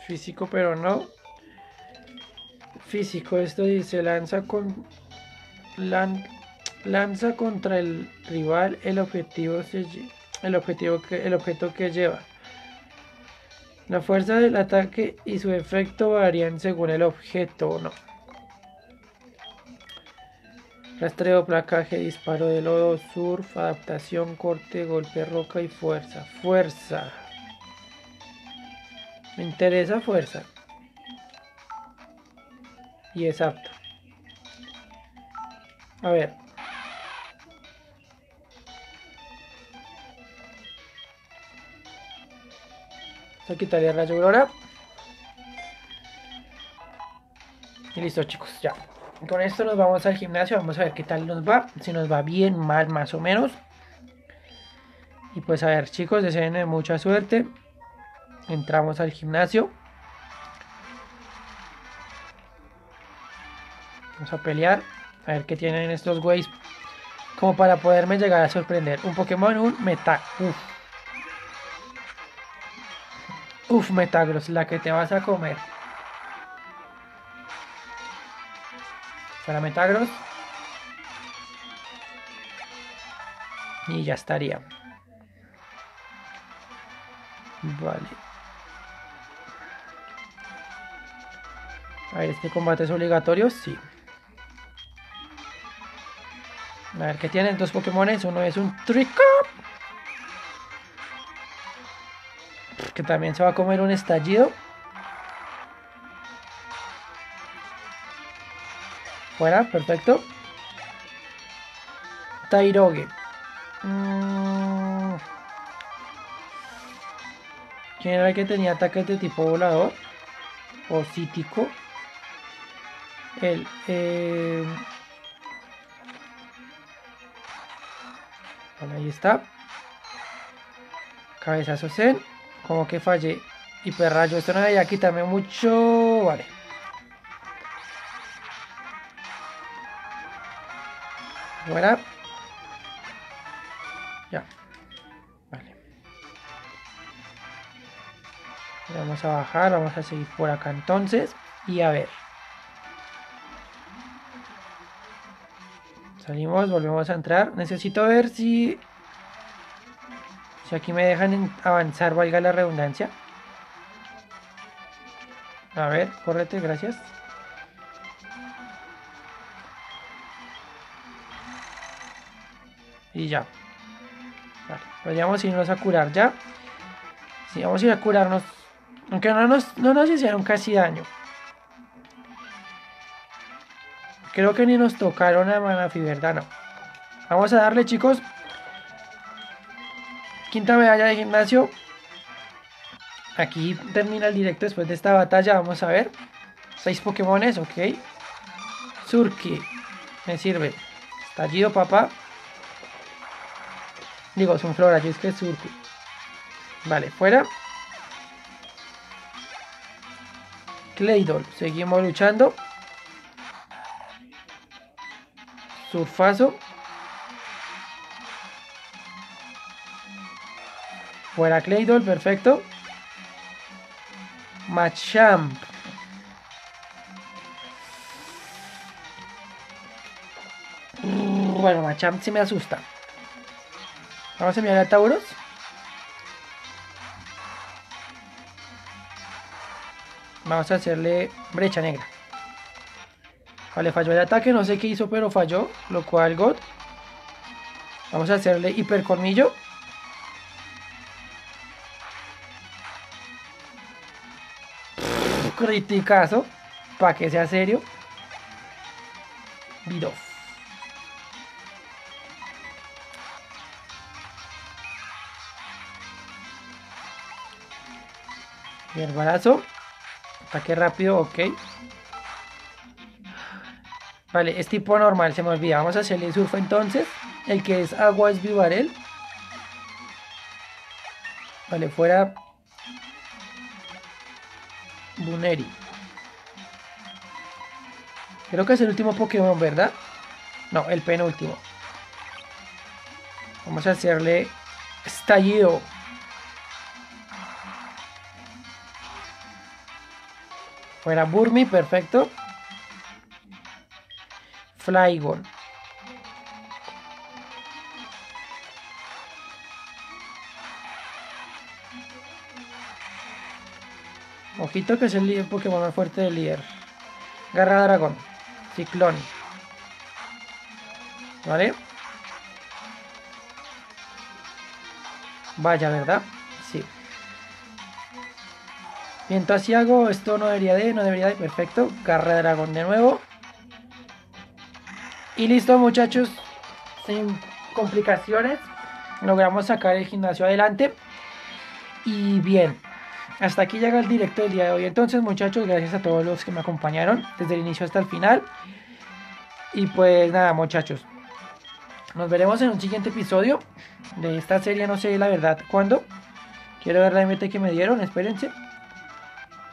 Speaker 1: Físico, pero no. Físico, esto dice lanza con lan- lanza contra el rival el objetivo el objetivo el objeto que lleva. La fuerza del ataque y su efecto varían según el objeto, no. Rastreo, placaje, disparo de lodo, surf, adaptación, corte, golpe, roca y fuerza. Fuerza. Me interesa fuerza. Y es apto. A ver. Voy a quitarle a la. Y listo chicos, ya. Con esto nos vamos al gimnasio, vamos a ver qué tal nos va. Si nos va bien, mal, más o menos. Y pues a ver chicos, deseen mucha suerte. Entramos al gimnasio. Vamos a pelear. A ver qué tienen estos güeyes. Como para poderme llegar a sorprender. Un Pokémon, un meta. Uf. Uf, Metagross, la que te vas a comer. Para Metagross. Y ya estaría. Vale. A ver, ¿este combate es obligatorio? Sí. A ver, ¿qué tienen dos Pokémones? Uno es un Trico. También se va a comer un estallido. Fuera, perfecto. Tairoge. Mm. ¿Quién era el que tenía ataques de tipo volador? O cítico. El. Eh... Bueno, ahí está. Cabezazo Zen. Como que fallé. Hiperrayo. Esto no debería quitarme mucho. Vale. Fuera. Ya. Vale. Vamos a bajar. Vamos a seguir por acá entonces. Y a ver. Salimos, volvemos a entrar. Necesito ver si... Si aquí me dejan avanzar, valga la redundancia. A ver, córrete, gracias. Y ya. Vale, podríamos irnos a curar ya. Sí, vamos a ir a curarnos. Aunque no nos, no nos hicieron casi daño. Creo que ni nos tocaron a Manafi, ¿verdad? No. Vamos a darle, chicos. Quinta medalla de gimnasio. Aquí termina el directo después de esta batalla. Vamos a ver. Seis Pokémones, ok. Surki. Me sirve. Estallido, papá. Digo, son flora, yo es que es Surki. Vale, fuera. Claydol. Seguimos luchando. Surfazo. Fuera Claydol, perfecto. Machamp. Bueno, Machamp sí me asusta. Vamos a enviar a Tauros. Vamos a hacerle brecha negra. Vale, falló el ataque, no sé qué hizo, pero falló, lo cual God. Vamos a hacerle hipercolmillo. Criticazo, para que sea serio. Bidoff. Bien, balazo. Ataque rápido, ok. Vale, es tipo normal, se me olvida. Vamos a hacerle surfo entonces. El que es agua es Vivarel. Vale, fuera. Buneri. Creo que es el último Pokémon, ¿verdad? No, el penúltimo. Vamos a hacerle estallido. Fuera Burmy, perfecto. Flygon. Que es el líder Pokémon más fuerte del líder. Garra Dragón. Ciclón. ¿Vale? Vaya, ¿verdad? Sí. Viento hago esto no debería de, no debería de, perfecto. Garra dragón de nuevo. Y listo muchachos, sin complicaciones, logramos sacar el gimnasio adelante. Y bien, hasta aquí llega el directo del día de hoy. Entonces muchachos, gracias a todos los que me acompañaron desde el inicio hasta el final. Y pues nada muchachos, nos veremos en un siguiente episodio de esta serie, no sé la verdad cuándo. Quiero ver la MT que me dieron, espérense.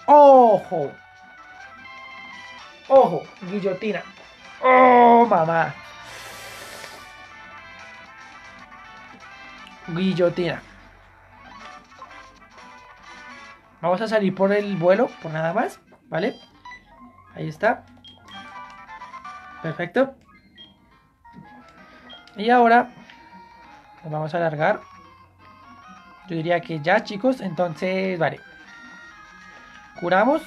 Speaker 1: ¡Ojo! ¡Ojo! Guillotina. ¡Oh, mamá! Guillotina. Vamos a salir por el vuelo, por nada más, ¿vale? Ahí está. Perfecto. Y ahora nos vamos a alargar. Yo diría que ya, chicos. Entonces, vale. Curamos.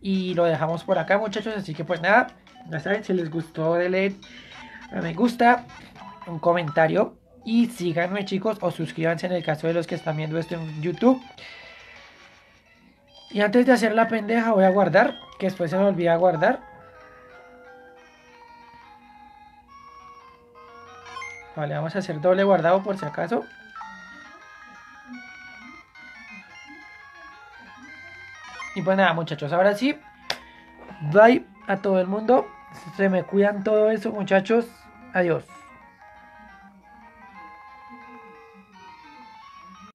Speaker 1: Y lo dejamos por acá, muchachos. Así que pues nada. Ya saben, si les gustó, denle a me gusta, un comentario. Y síganme, chicos. O suscríbanse en el caso de los que están viendo esto en YouTube. Y antes de hacer la pendeja voy a guardar, que después se me olvida guardar. Vale, vamos a hacer doble guardado por si acaso. Y pues nada, muchachos, ahora sí. Bye a todo el mundo. Se me cuidan todo eso, muchachos. Adiós.